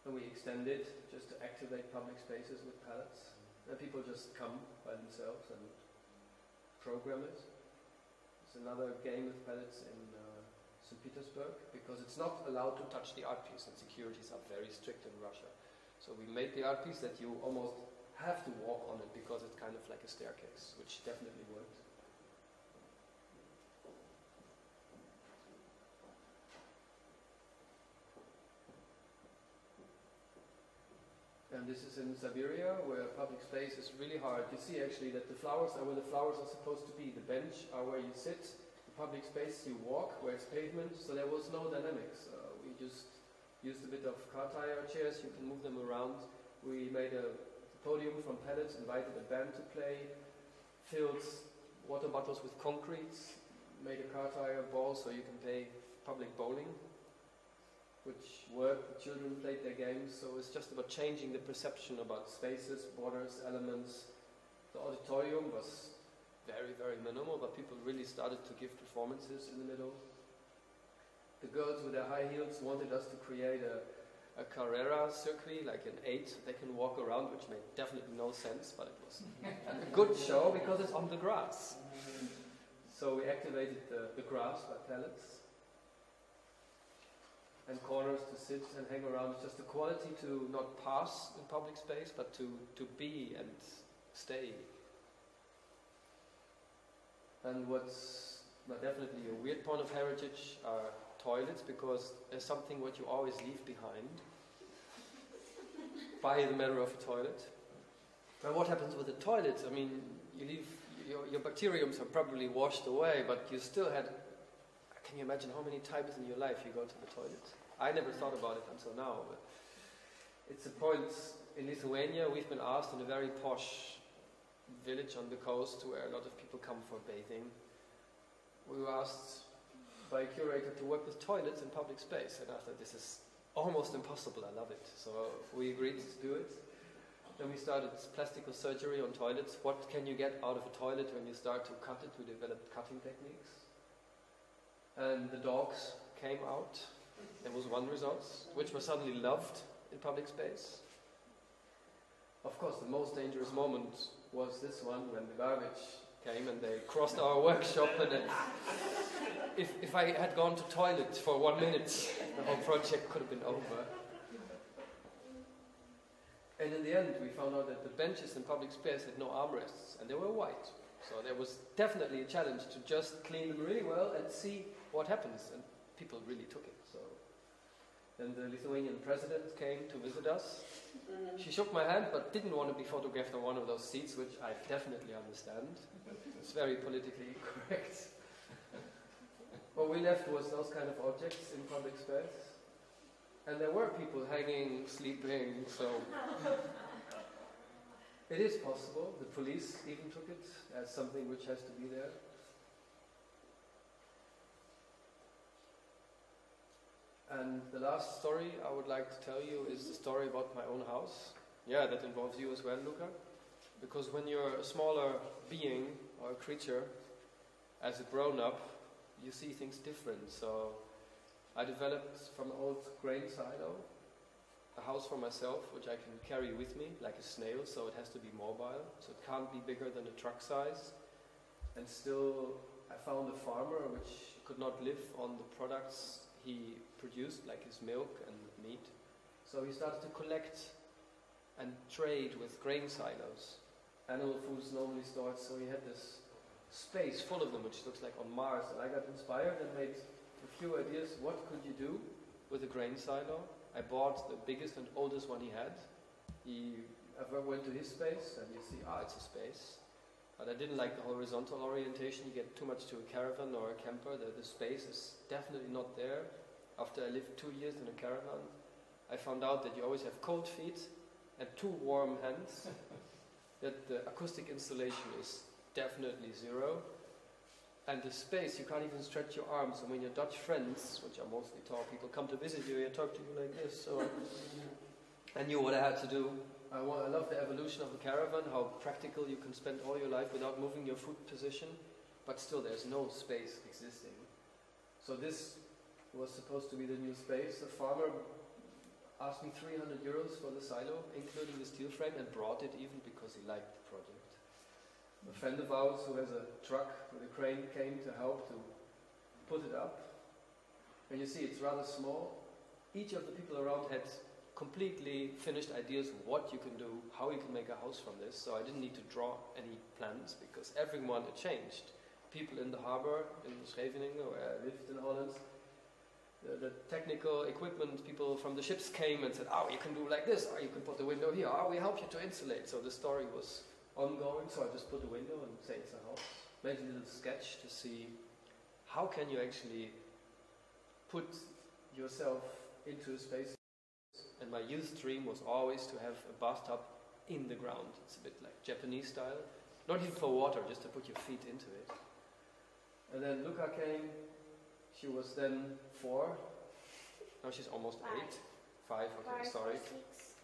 And we extended just to activate public spaces with pallets. And people just come by themselves and program it. It's another game with pallets in uh, St. Petersburg because it's not allowed to touch the art piece and securities are very strict in Russia. So we made the art piece that you almost have to walk on it because it's kind of like a staircase, which definitely worked. And this is in Siberia, where public space is really hard. You see actually that the flowers are where the flowers are supposed to be. The bench are where you sit, public space you walk where it's pavement, so there was no dynamics. Uh, we just used a bit of car tire chairs, you can move them around. We made a podium from pallets, invited a band to play, filled water bottles with concrete, made a car tire ball so you can play public bowling, which worked. The children played their games, so it's just about changing the perception about spaces, borders, elements. The auditorium was very, very minimal, but people really started to give performances in the middle. The girls with their high heels wanted us to create a, a Carrera circuit, like an eight they can walk around, which made definitely no sense, but it was a good show because it's on the grass. So we activated the, the grass by pallets and corners to sit and hang around. It's just the quality to not pass in public space, but to, to be and stay and what's definitely a weird point of heritage are toilets because there's something what you always leave behind by the manner of a toilet. And what happens with the toilets? I mean, you leave your, your bacteriums are probably washed away, but you still had. Can you imagine how many times in your life you go to the toilet? I never thought about it until now, but it's a point in Lithuania. We've been asked in a very posh village on the coast where a lot of people come for bathing. We were asked by a curator to work with toilets in public space, and I thought this is almost impossible. I love it, so we agreed to do it. Then we started plastical surgery on toilets. What can you get out of a toilet when you start to cut it? We developed cutting techniques. And the dogs came out. There was one result, which was suddenly loved in public space. Of course, the most dangerous moment was this one when the garbage came and they crossed our workshop. And it, if, if I had gone to toilet for one minute, the whole project could have been over. And in the end, we found out that the benches in public space had no armrests, and they were white. So there was definitely a challenge to just clean them really well and see what happens. And people really took it. Then the Lithuanian president came to visit us. She shook my hand, but didn't want to be photographed on one of those seats, which I definitely understand. It's very politically correct. what we left was those kind of objects in public space. And there were people hanging, sleeping, so it is possible. The police even took it as something which has to be there. And the last story I would like to tell you is the story about my own house. Yeah, that involves you as well, Luca. Because when you're a smaller being or a creature, as a grown up, you see things different. So I developed from an old grain silo a house for myself, which I can carry with me like a snail, so it has to be mobile. So it can't be bigger than a truck size. And still, I found a farmer which could not live on the products he produced, like his milk and meat. So he started to collect and trade with grain silos. Animal foods normally stored, so he had this space full of them, which looks like on Mars. And I got inspired and made a few ideas. What could you do with a grain silo? I bought the biggest and oldest one he had. He ever went to his space, and you see, ah, it's a space. But I didn't like the horizontal orientation. You get too much to a caravan or a camper. The, the space is definitely not there. After I lived two years in a caravan, I found out that you always have cold feet and two warm hands. that the acoustic insulation is definitely zero. And the space, you can't even stretch your arms. And when your Dutch friends, which are mostly tall people, come to visit you, they talk to you like this. So I knew what I had to do. I, I love the evolution of a caravan, how practical you can spend all your life without moving your foot position, but still there's no space existing. So this was supposed to be the new space. A farmer asked me 300 euros for the silo, including the steel frame, and brought it even because he liked the project. A friend of ours who has a truck with a crane came to help to put it up. And you see, it's rather small. Each of the people around had completely finished ideas of what you can do, how you can make a house from this. So I didn't need to draw any plans because everyone had changed. People in the harbor in Scheveningen, where uh, I lived in Holland, the, the technical equipment people from the ships came and said, "Oh, you can do like this, or you can put the window here. Oh, we help you to insulate." So the story was ongoing. So I just put the window and say it's a house. Made a little sketch to see how can you actually put yourself into a space. And my youth dream was always to have a bathtub in the ground. It's a bit like Japanese style. Not even for water, just to put your feet into it. And then Luca came. She was then four. Now she's almost Five. eight. Five, okay, Five, sorry. six.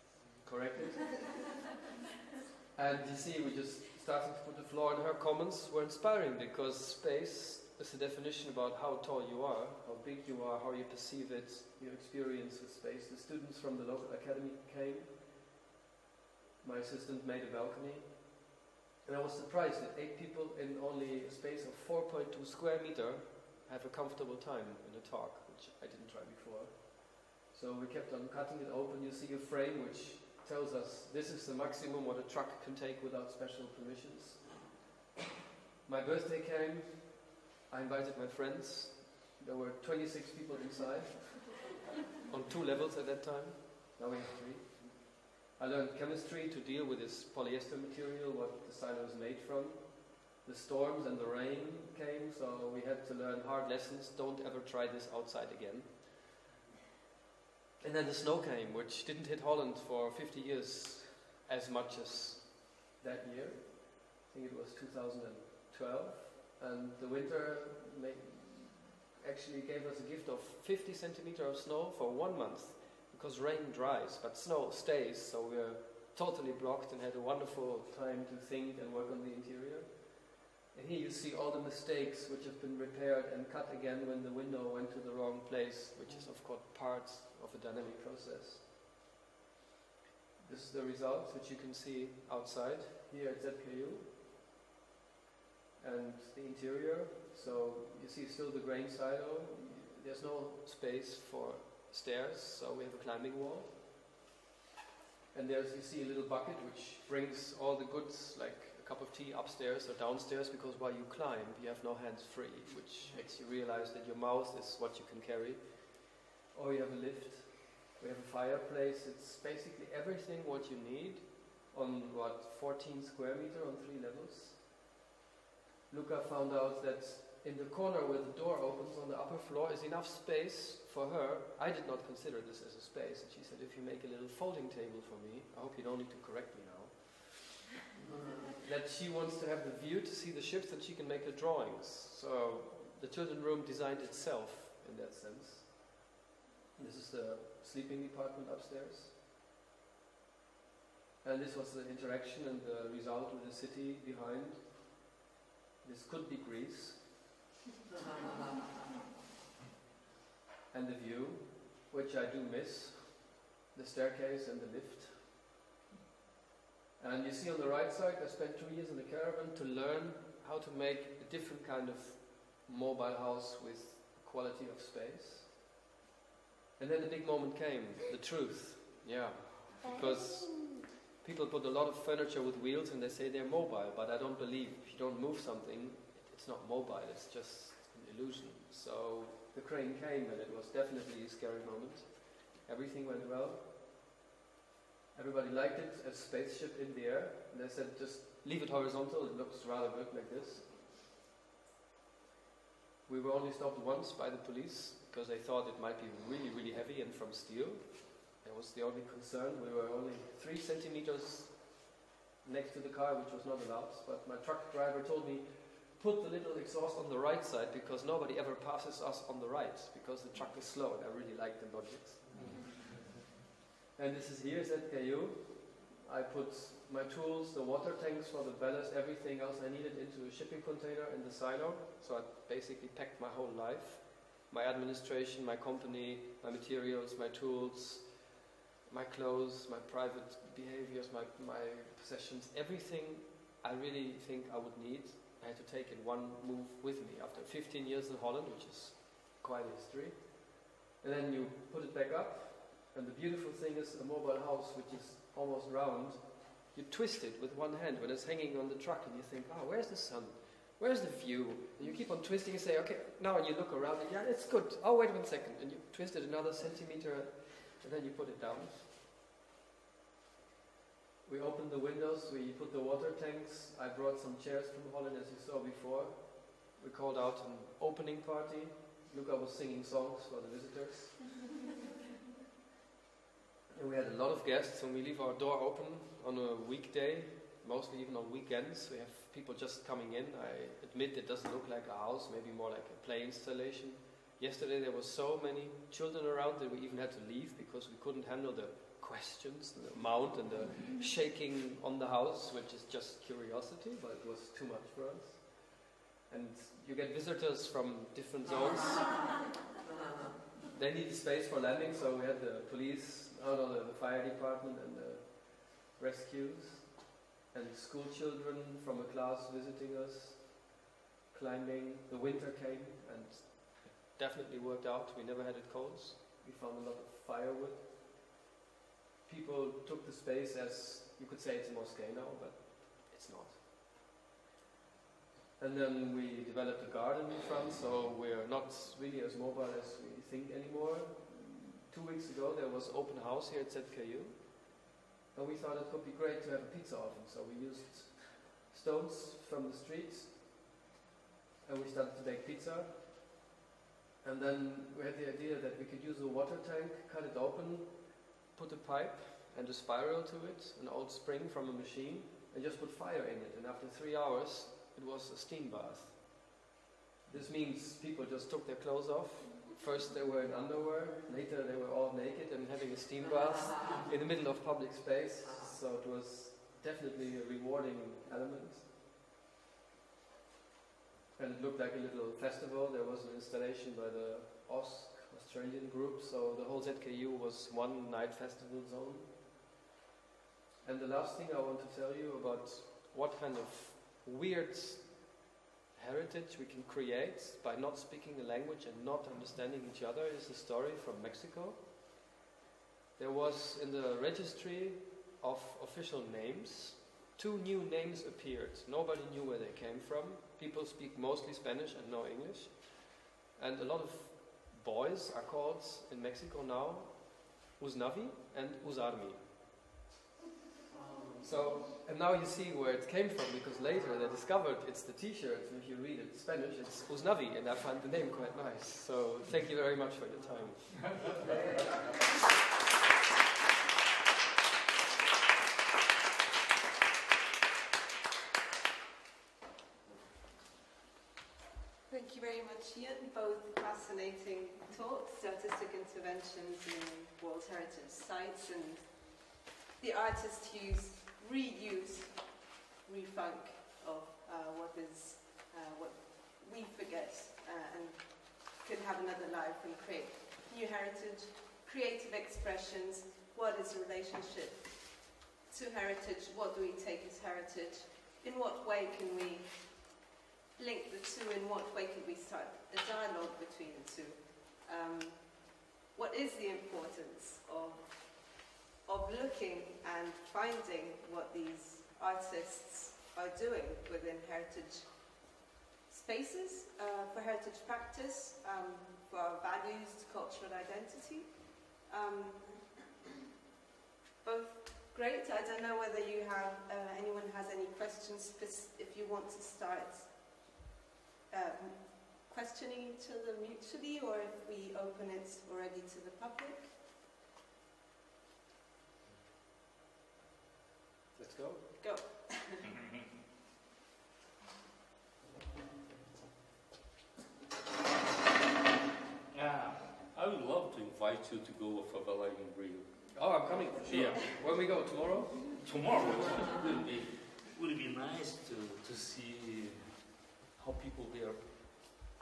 Corrected. and you see, we just started to put the floor, and her comments were inspiring because space is a definition about how tall you are, how big you are, how you perceive it, your experience with space. The students from the local academy came. My assistant made a balcony. And I was surprised that eight people in only a space of 4.2 square meter have a comfortable time in a talk, which I didn't try before. So we kept on cutting it open. You see a frame which tells us this is the maximum what a truck can take without special permissions. My birthday came. I invited my friends. There were 26 people inside on two levels at that time. Now we have three. I learned chemistry to deal with this polyester material, what the silo is made from. The storms and the rain came, so we had to learn hard lessons. Don't ever try this outside again. And then the snow came, which didn't hit Holland for 50 years as much as that year. I think it was 2012. And the winter actually gave us a gift of 50 centimeter of snow for one month because rain dries, but snow stays, so we're totally blocked and had a wonderful time to think and work on the interior. And here you see all the mistakes which have been repaired and cut again when the window went to the wrong place, which is of course part of a dynamic process. This is the result, which you can see outside here at ZK/U. And the interior, so you see still the grain silo. There's no space for stairs, so we have a climbing wall. And there's, you see a little bucket which brings all the goods, like cup of tea, upstairs or downstairs, because while you climb, you have no hands free, which makes you realize that your mouth is what you can carry. Or you have a lift. We have a fireplace. It's basically everything what you need on what 14 square meter on three levels. Luca found out that in the corner where the door opens on the upper floor is enough space for her. I did not consider this as a space. And she said, if you make a little folding table for me, I hope you don't need to correct me now. that she wants to have the view to see the ships and she can make the drawings. So the children room designed itself in that sense. This is the sleeping department upstairs. And this was the interaction and the result with the city behind. This could be Greece. and the view, which I do miss, the staircase and the lift. And you see on the right side, I spent two years in the caravan to learn how to make a different kind of mobile house with quality of space. And then the big moment came, the truth. Yeah, because people put a lot of furniture with wheels and they say they're mobile, but I don't believe if you don't move something, it's not mobile, it's just an illusion. So the crane came and it was definitely a scary moment. Everything went well. Everybody liked it as spaceship in the air. And they said, just leave it horizontal, it looks rather good like this. We were only stopped once by the police because they thought it might be really, really heavy and from steel. That was the only concern. We were only three centimeters next to the car, which was not allowed. But my truck driver told me, put the little exhaust on the right side because nobody ever passes us on the right because the truck is slow. And I really like the logics. And this is here, ZK/U. I put my tools, the water tanks for the ballast, everything else I needed into a shipping container in the silo. So I basically packed my whole life. My administration, my company, my materials, my tools, my clothes, my private behaviors, my, my possessions, everything I really think I would need, I had to take in one move with me after 15 years in Holland, which is quite a history. And then you put it back up, and the beautiful thing is a mobile house, which is almost round, you twist it with one hand when it's hanging on the truck, and you think, oh, where's the sun? Where's the view? And you keep on twisting and say, okay, now you look around, and yeah, it's good. Oh, wait one second. And you twist it another centimeter, and then you put it down. We opened the windows, we put the water tanks. I brought some chairs from Holland, as you saw before. We called out an opening party. Luca was singing songs for the visitors. and we had a lot of guests, and we leave our door open on a weekday, mostly even on weekends. We have people just coming in. I admit it doesn't look like a house, maybe more like a play installation. Yesterday there were so many children around that we even had to leave because we couldn't handle the questions, the amount and the shaking on the house, which is just curiosity, but it was too much for us. And you get visitors from different zones. they need space for landing, so we had the police, oh no, the, the fire department and the rescues, and school children from a class visiting us, climbing. The winter came and it definitely worked out. We never had it cold. We found a lot of firewood people took the space as you could say it's a mosque now, but it's not. And then we developed a garden in front, so we're not really as mobile as we think anymore. Two weeks ago there was open house here at ZK/U. And we thought it would be great to have a pizza oven, so we used stones from the streets and we started to bake pizza. And then we had the idea that we could use a water tank, cut it open, put a pipe and a spiral to it, an old spring from a machine, and just put fire in it. And after three hours, it was a steam bath. This means people just took their clothes off. First they were in underwear, later they were all naked and having a steam bath in the middle of public space. So it was definitely a rewarding element. And it looked like a little festival. There was an installation by the OSC, Australian group, so the whole ZK/U was one night festival zone. And the last thing I want to tell you about what kind of weird heritage we can create by not speaking the language and not understanding each other is a story from Mexico. There was in the registry of official names, two new names appeared. Nobody knew where they came from. People speak mostly Spanish and no English. And a lot of boys are called in Mexico now Uznavi and Uzarmi. So, and now you see where it came from because later they discovered it's the t-shirt and if you read it in Spanish it's Uznavi and I find the name quite nice. So thank you very much for your time. Thank you very much, Ian. Both fascinating talks, artistic interventions in World Heritage Sites, and the artist use, reuse, refunk of uh, what is uh, what we forget uh, and can have another life and create new heritage, creative expressions, what is relationship to heritage, what do we take as heritage, in what way can we link the two, in what way can we start a dialogue between the two, um, what is the importance of of looking and finding what these artists are doing within heritage spaces uh, for heritage practice, um, for our values, cultural identity. Um, both great. I don't know whether you have uh, anyone has any questions. If you want to start um, questioning each other mutually, or if we open it already to the public. Let's go. Go. Yeah, I would love to invite you to go to Favela in Rio. Oh, I'm coming for sure. Yeah. When we go tomorrow? Tomorrow would be, would be nice to, to see how people there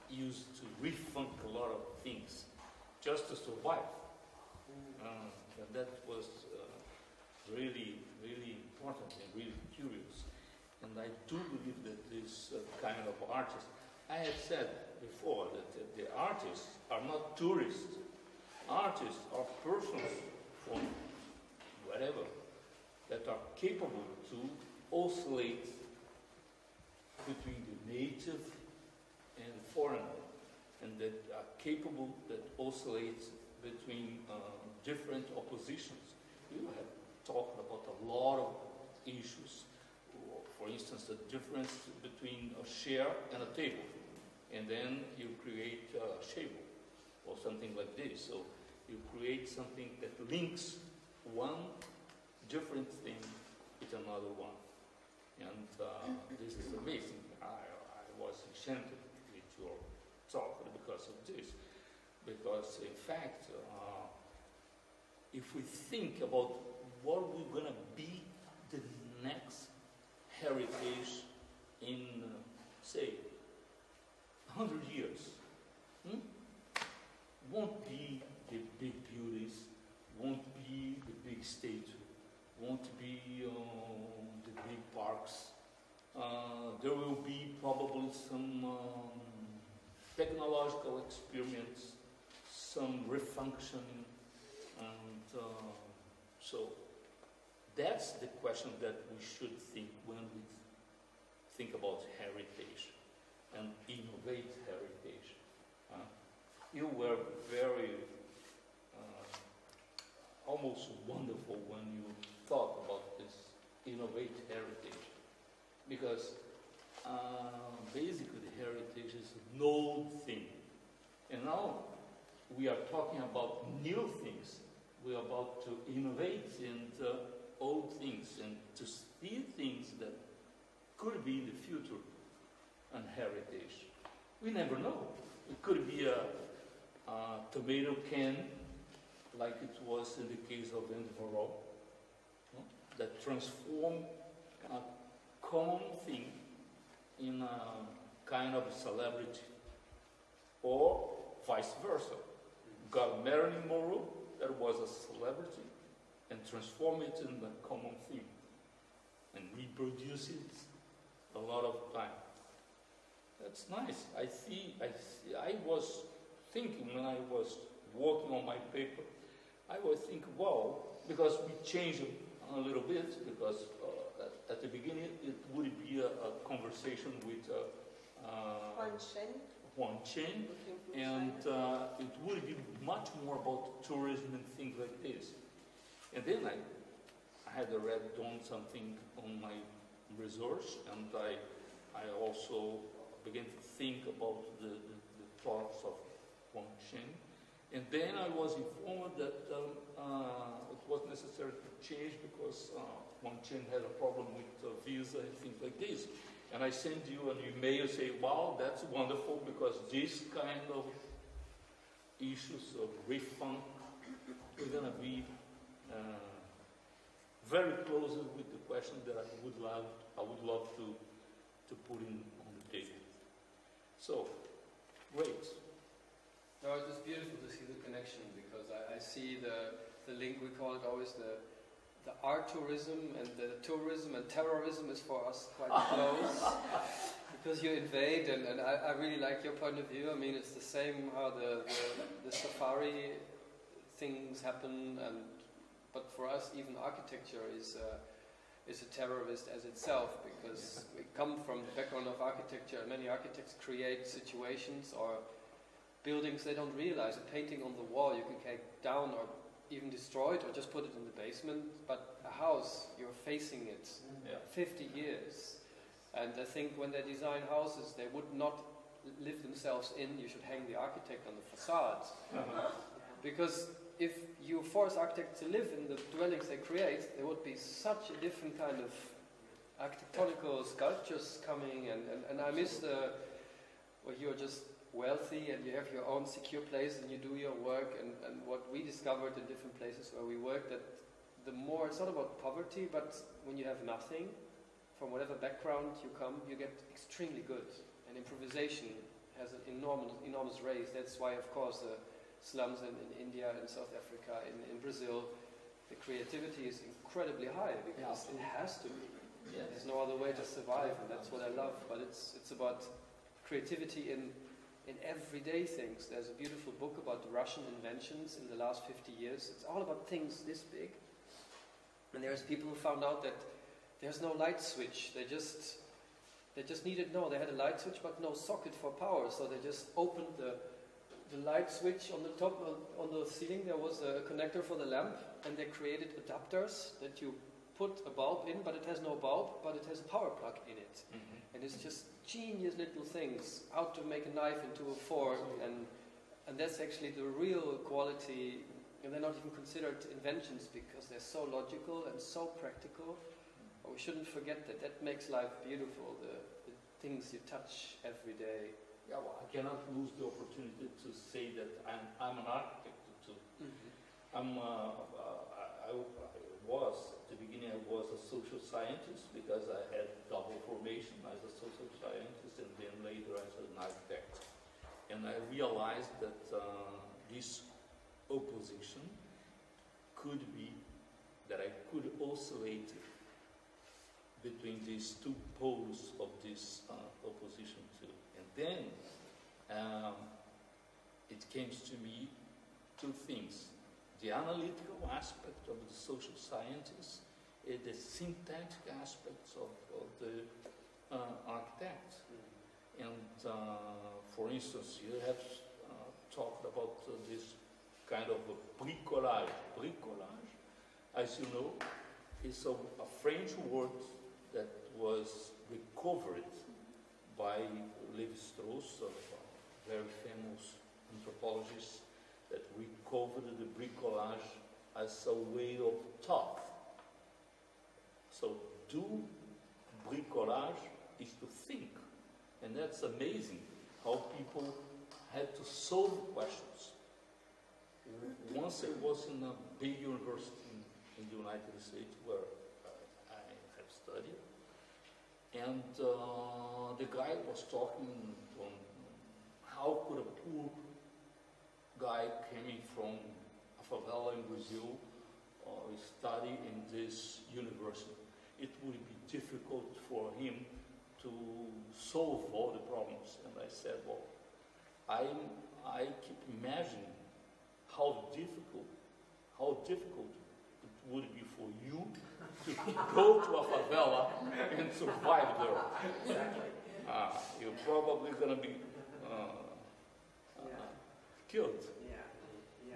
used to refunc a lot of things just to survive. Uh, and that was uh, really, really important and really curious. And I do believe that this uh, kind of artist, I have said before that the, the artists are not tourists. Artists are persons from wherever that are capable to oscillate between the native and foreigner, and that are capable that oscillates between uh, different oppositions. You have talked about a lot of issues. For instance, the difference between a chair and a table, and then you create a table or something like this. So you create something that links one different thing with another one. And uh, this is amazing. I, I was enchanted with your talk because of this. Because in fact, uh, if we think about what we're going to be the next heritage in, uh, say, 100 years, hmm? won't be the big beauties, won't be the big statue, won't be um, the big parks. Uh, there will be probably some um, technological experiments, some refunctioning, and uh, so that's the question that we should think when we think about heritage. and innovate heritage. You were very almost wonderful when you thought about this innovate heritage. Because uh, basically heritage is an old thing. And now we are talking about new things. We're about to innovate in uh, old things and to see things that could be in the future and heritage. We never know. It could be a, a tomato can like it was in the case of Andy Warhol, that transformed a common thing in a kind of celebrity, or vice versa. Got Marilyn Monroe, that was a celebrity, and transform it in a common thing, and reproduce it a lot of time. That's nice. I see. I see. I was thinking when I was working on my paper I was thinking, wow, because we changed a little bit, because uh, at, at, the beginning it would be a, a conversation with uh, uh, Huan Chen. Huan Chen, and uh, it would be much more about tourism and things like this. And then I, I had already done something on my research, and I, I also began to think about the, the, the thoughts of Huan Chen. And then I was informed that um, uh, it was necessary to change because uh, Huan Chen had a problem with uh, visa and things like this. And I sent you an email saying, wow, that's wonderful because this kind of issues of refund are going to be uh, very close with the question that I would love, I would love to, to put in on the table. So, great. No, it's just beautiful to see the connection because I, I see the, the link, we call it always the, the art tourism and the tourism and terrorism is for us quite close because you invade and, and I, I, really like your point of view. I mean, it's the same how the, the, the safari things happen and but for us even architecture is uh, is a terrorist as itself because we come from the background of architecture and many architects create situations or buildings they don't realize. A painting on the wall you can take down or even destroy it or just put it in the basement. But a house, you're facing it yeah. 50 years. And I think when they design houses, they would not live themselves in. You should hang the architect on the facade. Uh-huh. Because if you force architects to live in the dwellings they create, there would be such a different kind of architectonical sculptures coming. And, and, and I miss the, where you're just wealthy and you have your own secure place and you do your work and, and what we discovered in different places where we work that the more it's not about poverty but when you have nothing from whatever background you come you get extremely good and improvisation has an enormous enormous raise that's why of course the slums in, in India in South Africa in, in Brazil the creativity is incredibly high because yeah. it has to be yes. there's no other way to survive and that's what I love but it's it's about creativity in in everyday things. There's a beautiful book about the Russian inventions in the last 50 years. It's all about things this big. And there's people who found out that there's no light switch. They just they just needed no. They had a light switch but no socket for power. So they just opened the the light switch on the top on the ceiling. There was a connector for the lamp, and they created adapters that you put a bulb in, but it has no bulb, but it has a power plug in it. Mm-hmm. And it's just genius little things, how to make a knife into a fork, and, and that's actually the real quality. And they're not even considered inventions because they're so logical and so practical. But we shouldn't forget that that makes life beautiful, the, the things you touch every day. Yeah, well, I cannot lose the opportunity to say that I'm, I'm an architect too. Mm-hmm. I'm, uh, uh I, I, was, beginning I was a social scientist because I had double formation as a social scientist and then later as an architect. And I realized that uh, this opposition could be, that I could oscillate between these two poles of this uh, opposition too. And then um, it came to me two things the analytical aspect of the social sciences and the syntactic aspects of, of the uh, architect. And uh, for instance, you have uh, talked about uh, this kind of a bricolage. Bricolage, as you know, is a, a French word that was recovered by Lévi-Strauss, a very famous anthropologist, that recovered the bricolage as a way of thought. So, do bricolage is to think. And that's amazing how people had to solve questions. Once I was in a big university in, in the United States where uh, I have studied, and uh, the guy was talking on how could a poor guy coming from a favela in Brazil uh, study in this university. It would be difficult for him to solve all the problems. And I said, well, I, I keep imagining how difficult, how difficult it would be for you to go to a favela and survive there. Uh, you're probably going to be uh, uh, killed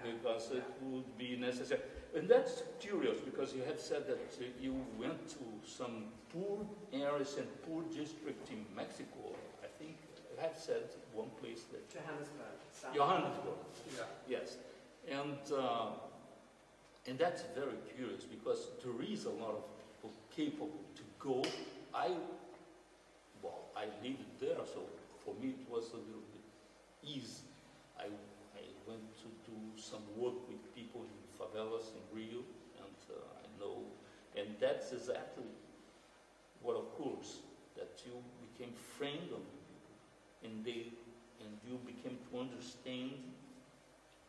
because it would be necessary. And that's curious because you have said that uh, you went to some poor areas and poor district in Mexico. I think you have said one place that Johannesburg. South. Johannesburg. Yeah. Yes, and uh, and that's very curious because there is a lot of people capable to go. I well, I lived there, so for me it was a little bit easy. I I went to do some work with people in favelas in Rio, and uh, I know, and that's exactly what occurs that you became friend of the people, and they and you became to understand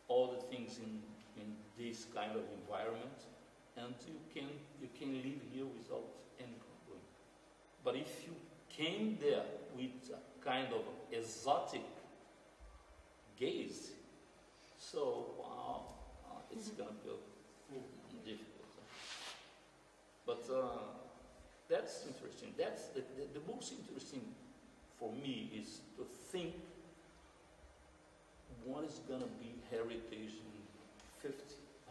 all the things in, in this kind of environment, and you can you can live here without any problem. But if you came there with a kind of exotic gaze, so wow, it's mm-hmm. gonna be mm-hmm. difficult. But uh, that's interesting. That's the, the, the most interesting for me is to think what is going to be heritage in 50,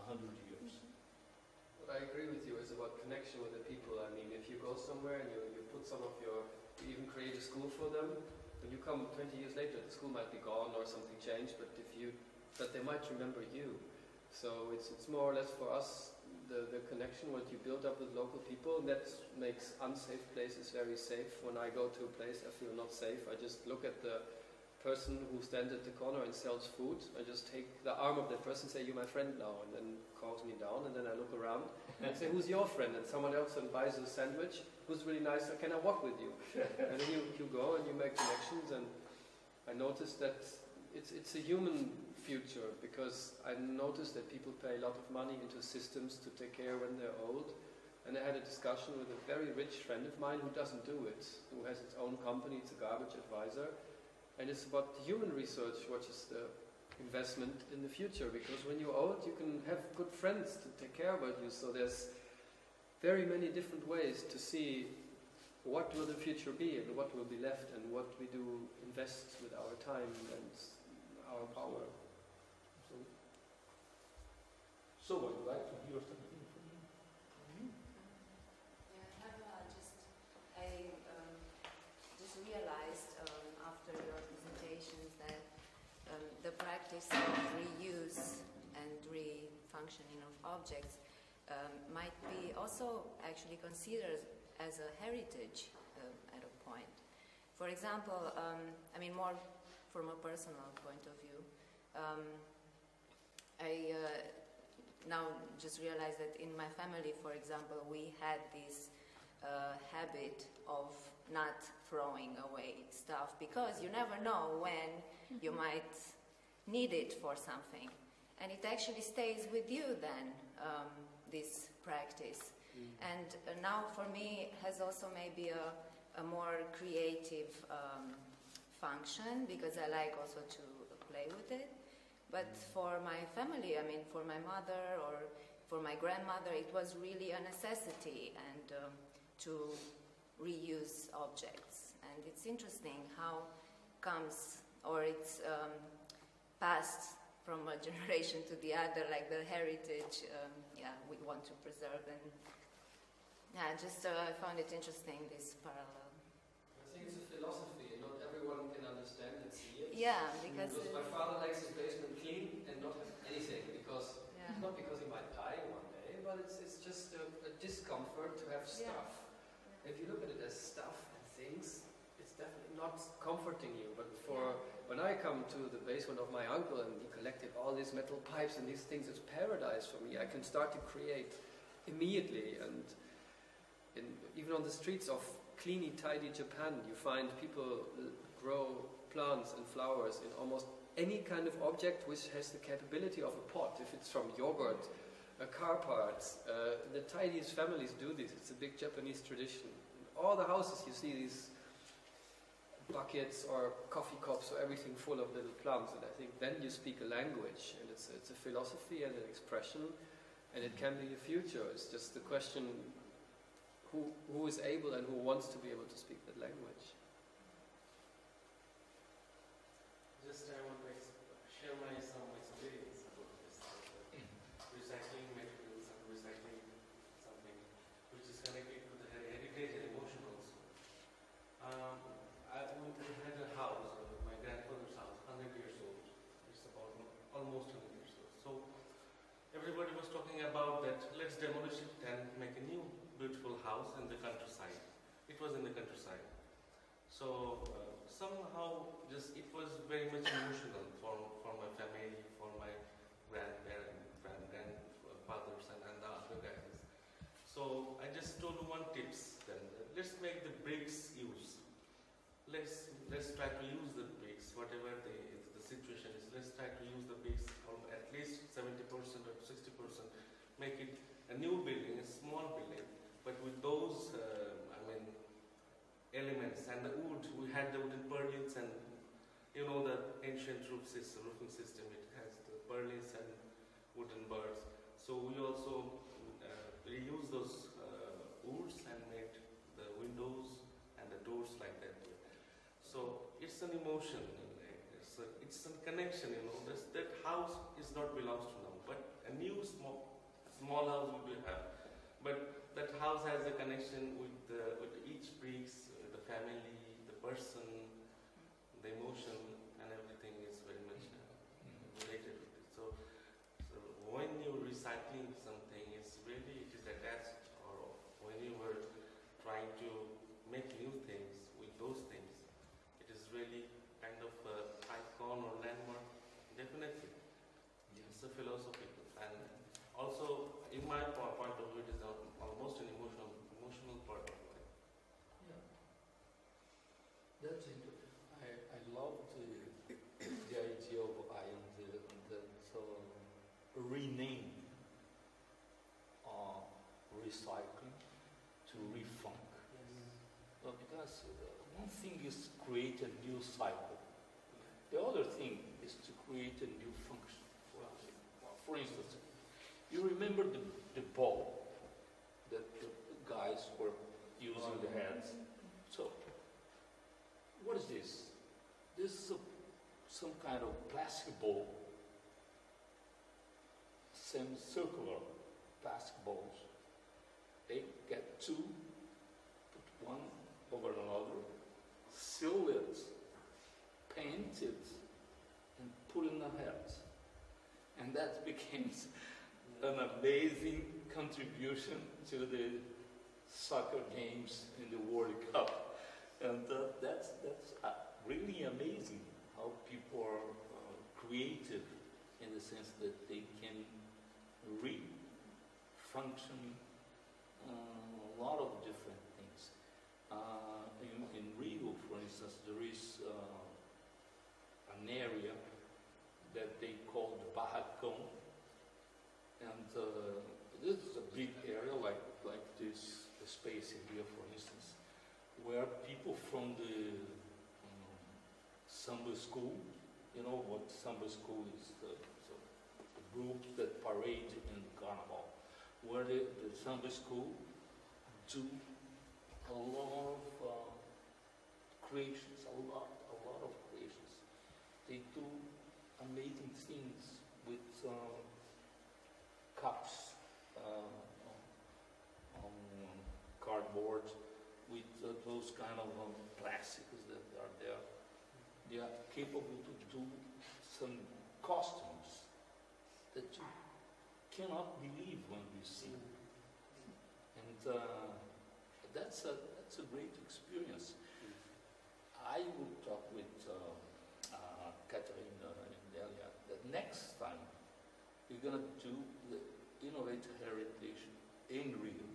100 years. Mm-hmm. What I agree with you is about connection with the people. I mean, if you go somewhere and you, you put some of your, you even create a school for them, when you come 20 years later, the school might be gone or something changed, but if you, but they might remember you. So it's, it's more or less for us, the, the connection, what you build up with local people, that makes unsafe places very safe. When I go to a place, I feel not safe. I just look at the person who stands at the corner and sells food. I just take the arm of that person, say, "You're my friend now," and then calls me down. And then I look around and say, "Who's your friend?" And someone else and buys a sandwich. Who's really nice? Can I walk with you? and then you, you go and you make connections. And I noticed that it's it's a human future because I noticed that people pay a lot of money into systems to take care when they're old. And I had a discussion with a very rich friend of mine who doesn't do it, who has its own company. It's a garbage advisor. And it's about human research, which is the investment in the future. Because when you're old, you can have good friends to take care about you. So there's very many different ways to see what will the future be and what will be left and what we do invest with our time and our power. So I would like to hear something from you. Yeah, I have uh, just, I um, just realized um, after your presentations that um, the practice of reuse and refunctioning of objects um, might be also actually considered as a heritage um, at a point. For example, um, I mean more from a personal point of view, now just realized that in my family, for example, we had this uh, habit of not throwing away stuff because you never know when you might need it for something. And it actually stays with you then, um, this practice. And uh, now for me has also maybe a, a more creative um, function because I like also to play with it. But for my family, I mean, for my mother or for my grandmother, it was really a necessity and um, to reuse objects. And it's interesting how comes or it's um, passed from a generation to the other, like the heritage. Um, yeah, we want to preserve and yeah, just uh, I found it interesting this parallel. I think it's a philosophy, not everyone can understand and see it. Yeah, because Because my father likes his basement clean and not have anything, because yeah. Not because he might die one day, but it's, it's just a, a discomfort to have Yeah. stuff. If you look at it as stuff and things, it's definitely not comforting you. But for when I come to the basement of my uncle and he collected all these metal pipes and these things, it's paradise for me. I can start to create immediately, and in, even on the streets of cleany, tidy Japan, you find people grow plants and flowers in almost any kind of object which has the capability of a pot. If it's from yogurt, uh, car parts, uh, the tidiest families do this. It's a big Japanese tradition. In all the houses you see these buckets or coffee cups or everything full of little plants. And I think then you speak a language, and it's, it's a philosophy and an expression, and it can be the future. It's just the question who, who is able and who wants to be able to speak that language. Just I want to ex- share my some experience about this uh, recycling materials and recycling something which is connected to the her- heritage and emotion also. Um, I went to had a house, uh, my grandfather's house, 100 years old. It's about almost 100 years old. So everybody was talking about that. Let's demolish it and make a new beautiful house in the countryside. It was in the countryside. So uh, somehow, just it was very much emotional for, for my family, for my grandparents, grand, grandfathers, and, and the other guys. So I just told one tips. Then let's make the bricks use. Let's let's try to use the bricks, whatever the the situation is. Let's try to use the bricks from at least seventy percent or sixty percent. Make it a new building, a small building, but with those, uh, I mean, elements and the wood. We had the wooden purlins and you know the ancient roof system, roofing system. It has the purlins and wooden birds. So we also uh, reuse those uh, woods and made the windows and the doors like that. So it's an emotion. It's a, it's a connection. You know, that house is not belongs to now, but a new small small house we will have. But that house has a connection with the, with each bricks, uh, the family, person, the emotion, and everything is very much uh, related with it. So, so when you're recycling something, it's really it is attached, or when you were trying to make new things with those things, it is really kind of a icon or landmark. Definitely, it's a philosophy, and also in my po- point of view, it is al- almost an emotional emotional part of life. That's it. I, I love the, the idea of Ian that, that uh, rename uh, recycling to refunc. Well, because uh, one thing is create a cycle. The other thing is to create a new function. For instance, you remember the, the ball that the guys were using the hands? So, what is this? This is a, some kind of plastic ball, semicircular plastic balls. They get two, put one over another, seal it, paint it, and put in the heads. And that becomes an amazing contribution to the soccer games in the World Cup. And uh, that's, that's uh, really amazing how people are uh, creative in the sense that they can re-function uh, a lot of different things. Uh, in, in Rio, for instance, there is uh, an area that they call the Barracão. And uh, this is a big area, like, like this space in here, for instance, where people from the um, samba school, you know what samba school is, the, so the group that parade in Carnival, where the, the samba school do a lot of uh, creations, a lot, a lot of creations. they do amazing things with uh, cups on, on cardboard, with uh, those kind of um, plastics that are there. They are capable to do some costumes that you cannot believe when you see. And uh, that's a that's a great experience. I would talk with uh, uh, Katerina and Delia that next time we're gonna do the Innovate Rio.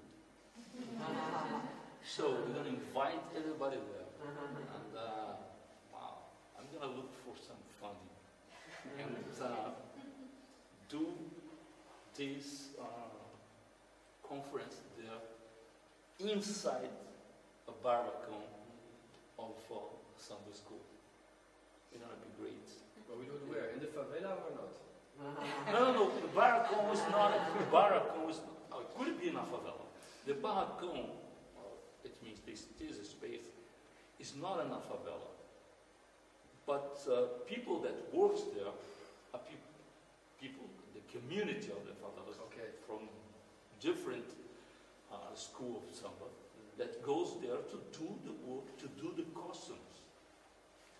so we're gonna invite everybody there, and uh, wow, I'm gonna look for some funding and uh, do this uh, conference there inside a barracão of uh, samba school. It's gonna be great. But we don't where? In the favela or not? No, no, no. The barracão is not. The barracão is. It could be in a favela. The barracão, it means this, this space, is not in a favela. But uh, people that works there are people, people, the community of the favelas Okay. from different uh, school of samba that goes there to do the work, to do the costumes.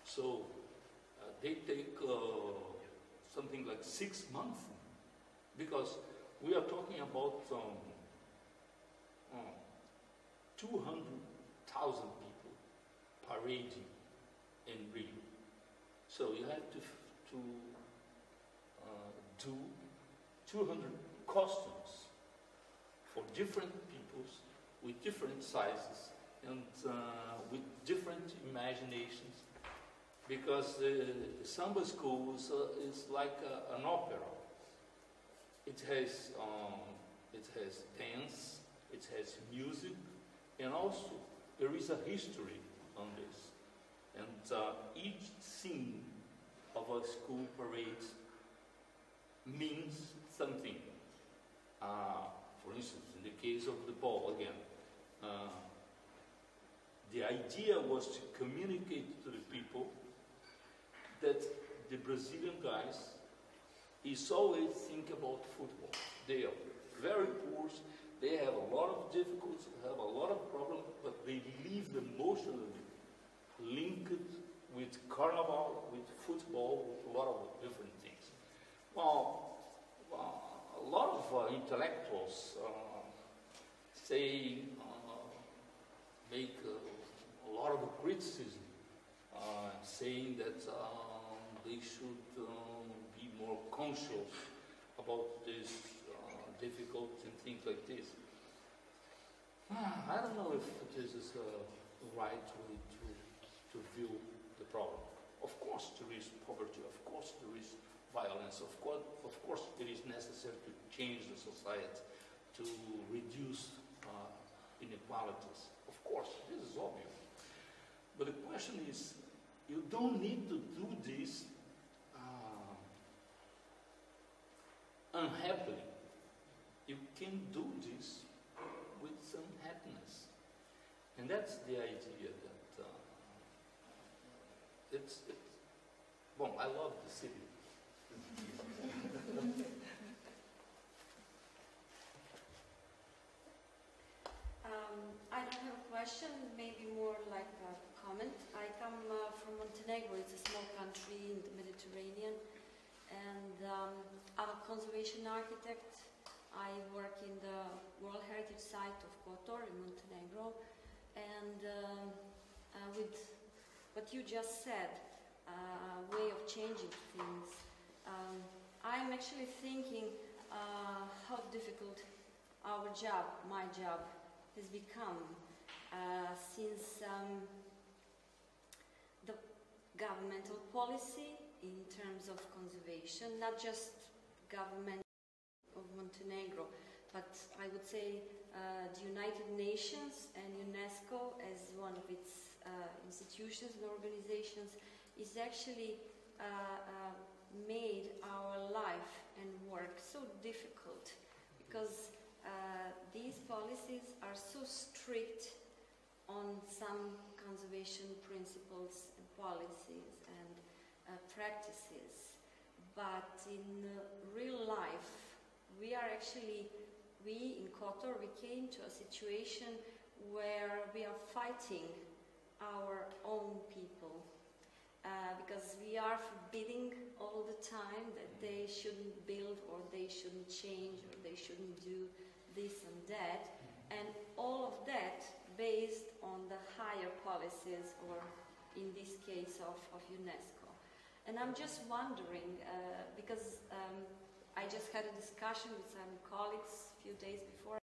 So uh, they take uh, something like six months because we are talking about um, uh, 200,000 people parading in Rio. So you have to, to uh, do 200 costumes for different peoples with different sizes and uh, with different imaginations because the samba school is, uh, is like a, an opera. It has, um, it has dance, it has music, and also there is a history on this. And uh, each scene of a school parade means something. Uh, for instance, in the case of the ball again, uh, the idea was to communicate to the people that the Brazilian guys is always think about football. They are very poor, they have a lot of difficulties, have a lot of problems, but they live emotionally linked with carnival, with football, with a lot of different things. Well, a lot of uh, intellectuals uh, say, uh, make uh, a lot of criticism, uh, saying that um, they should um, more conscious about this uh, difficult and things like this. I don't know if this is a right way to, to view the problem. Of course there is poverty, of course there is violence, of course, of course it is necessary to change the society, to reduce uh, inequalities. Of course, this is obvious. But the question is, you don't need to do this unhappily. You can do this with some happiness. And that's the idea that uh, it's, it's, well, I love the city. Um, I don't have a question, maybe more like a comment. I come uh, from Montenegro, it's a small country in the Mediterranean, and um, I'm a conservation architect. I work in the World Heritage Site of Kotor in Montenegro, and um, uh, with what you just said, uh, way of changing things, um, I'm actually thinking uh, how difficult our job, my job, has become uh, since um, the governmental policy in terms of conservation, not just government of Montenegro, but I would say uh, the United Nations and UNESCO as one of its uh, institutions and organizations is actually uh, uh, made our life and work so difficult because uh, these policies are so strict on some conservation principles and policies practices. But in uh, real life, we are actually, we in Kotor, we came to a situation where we are fighting our own people. Uh, because we are forbidding all the time that they shouldn't build or they shouldn't change or they shouldn't do this and that. And all of that based on the higher policies, or in this case of, of UNESCO. And I'm just wondering, uh, because um, I just had a discussion with some colleagues a few days before.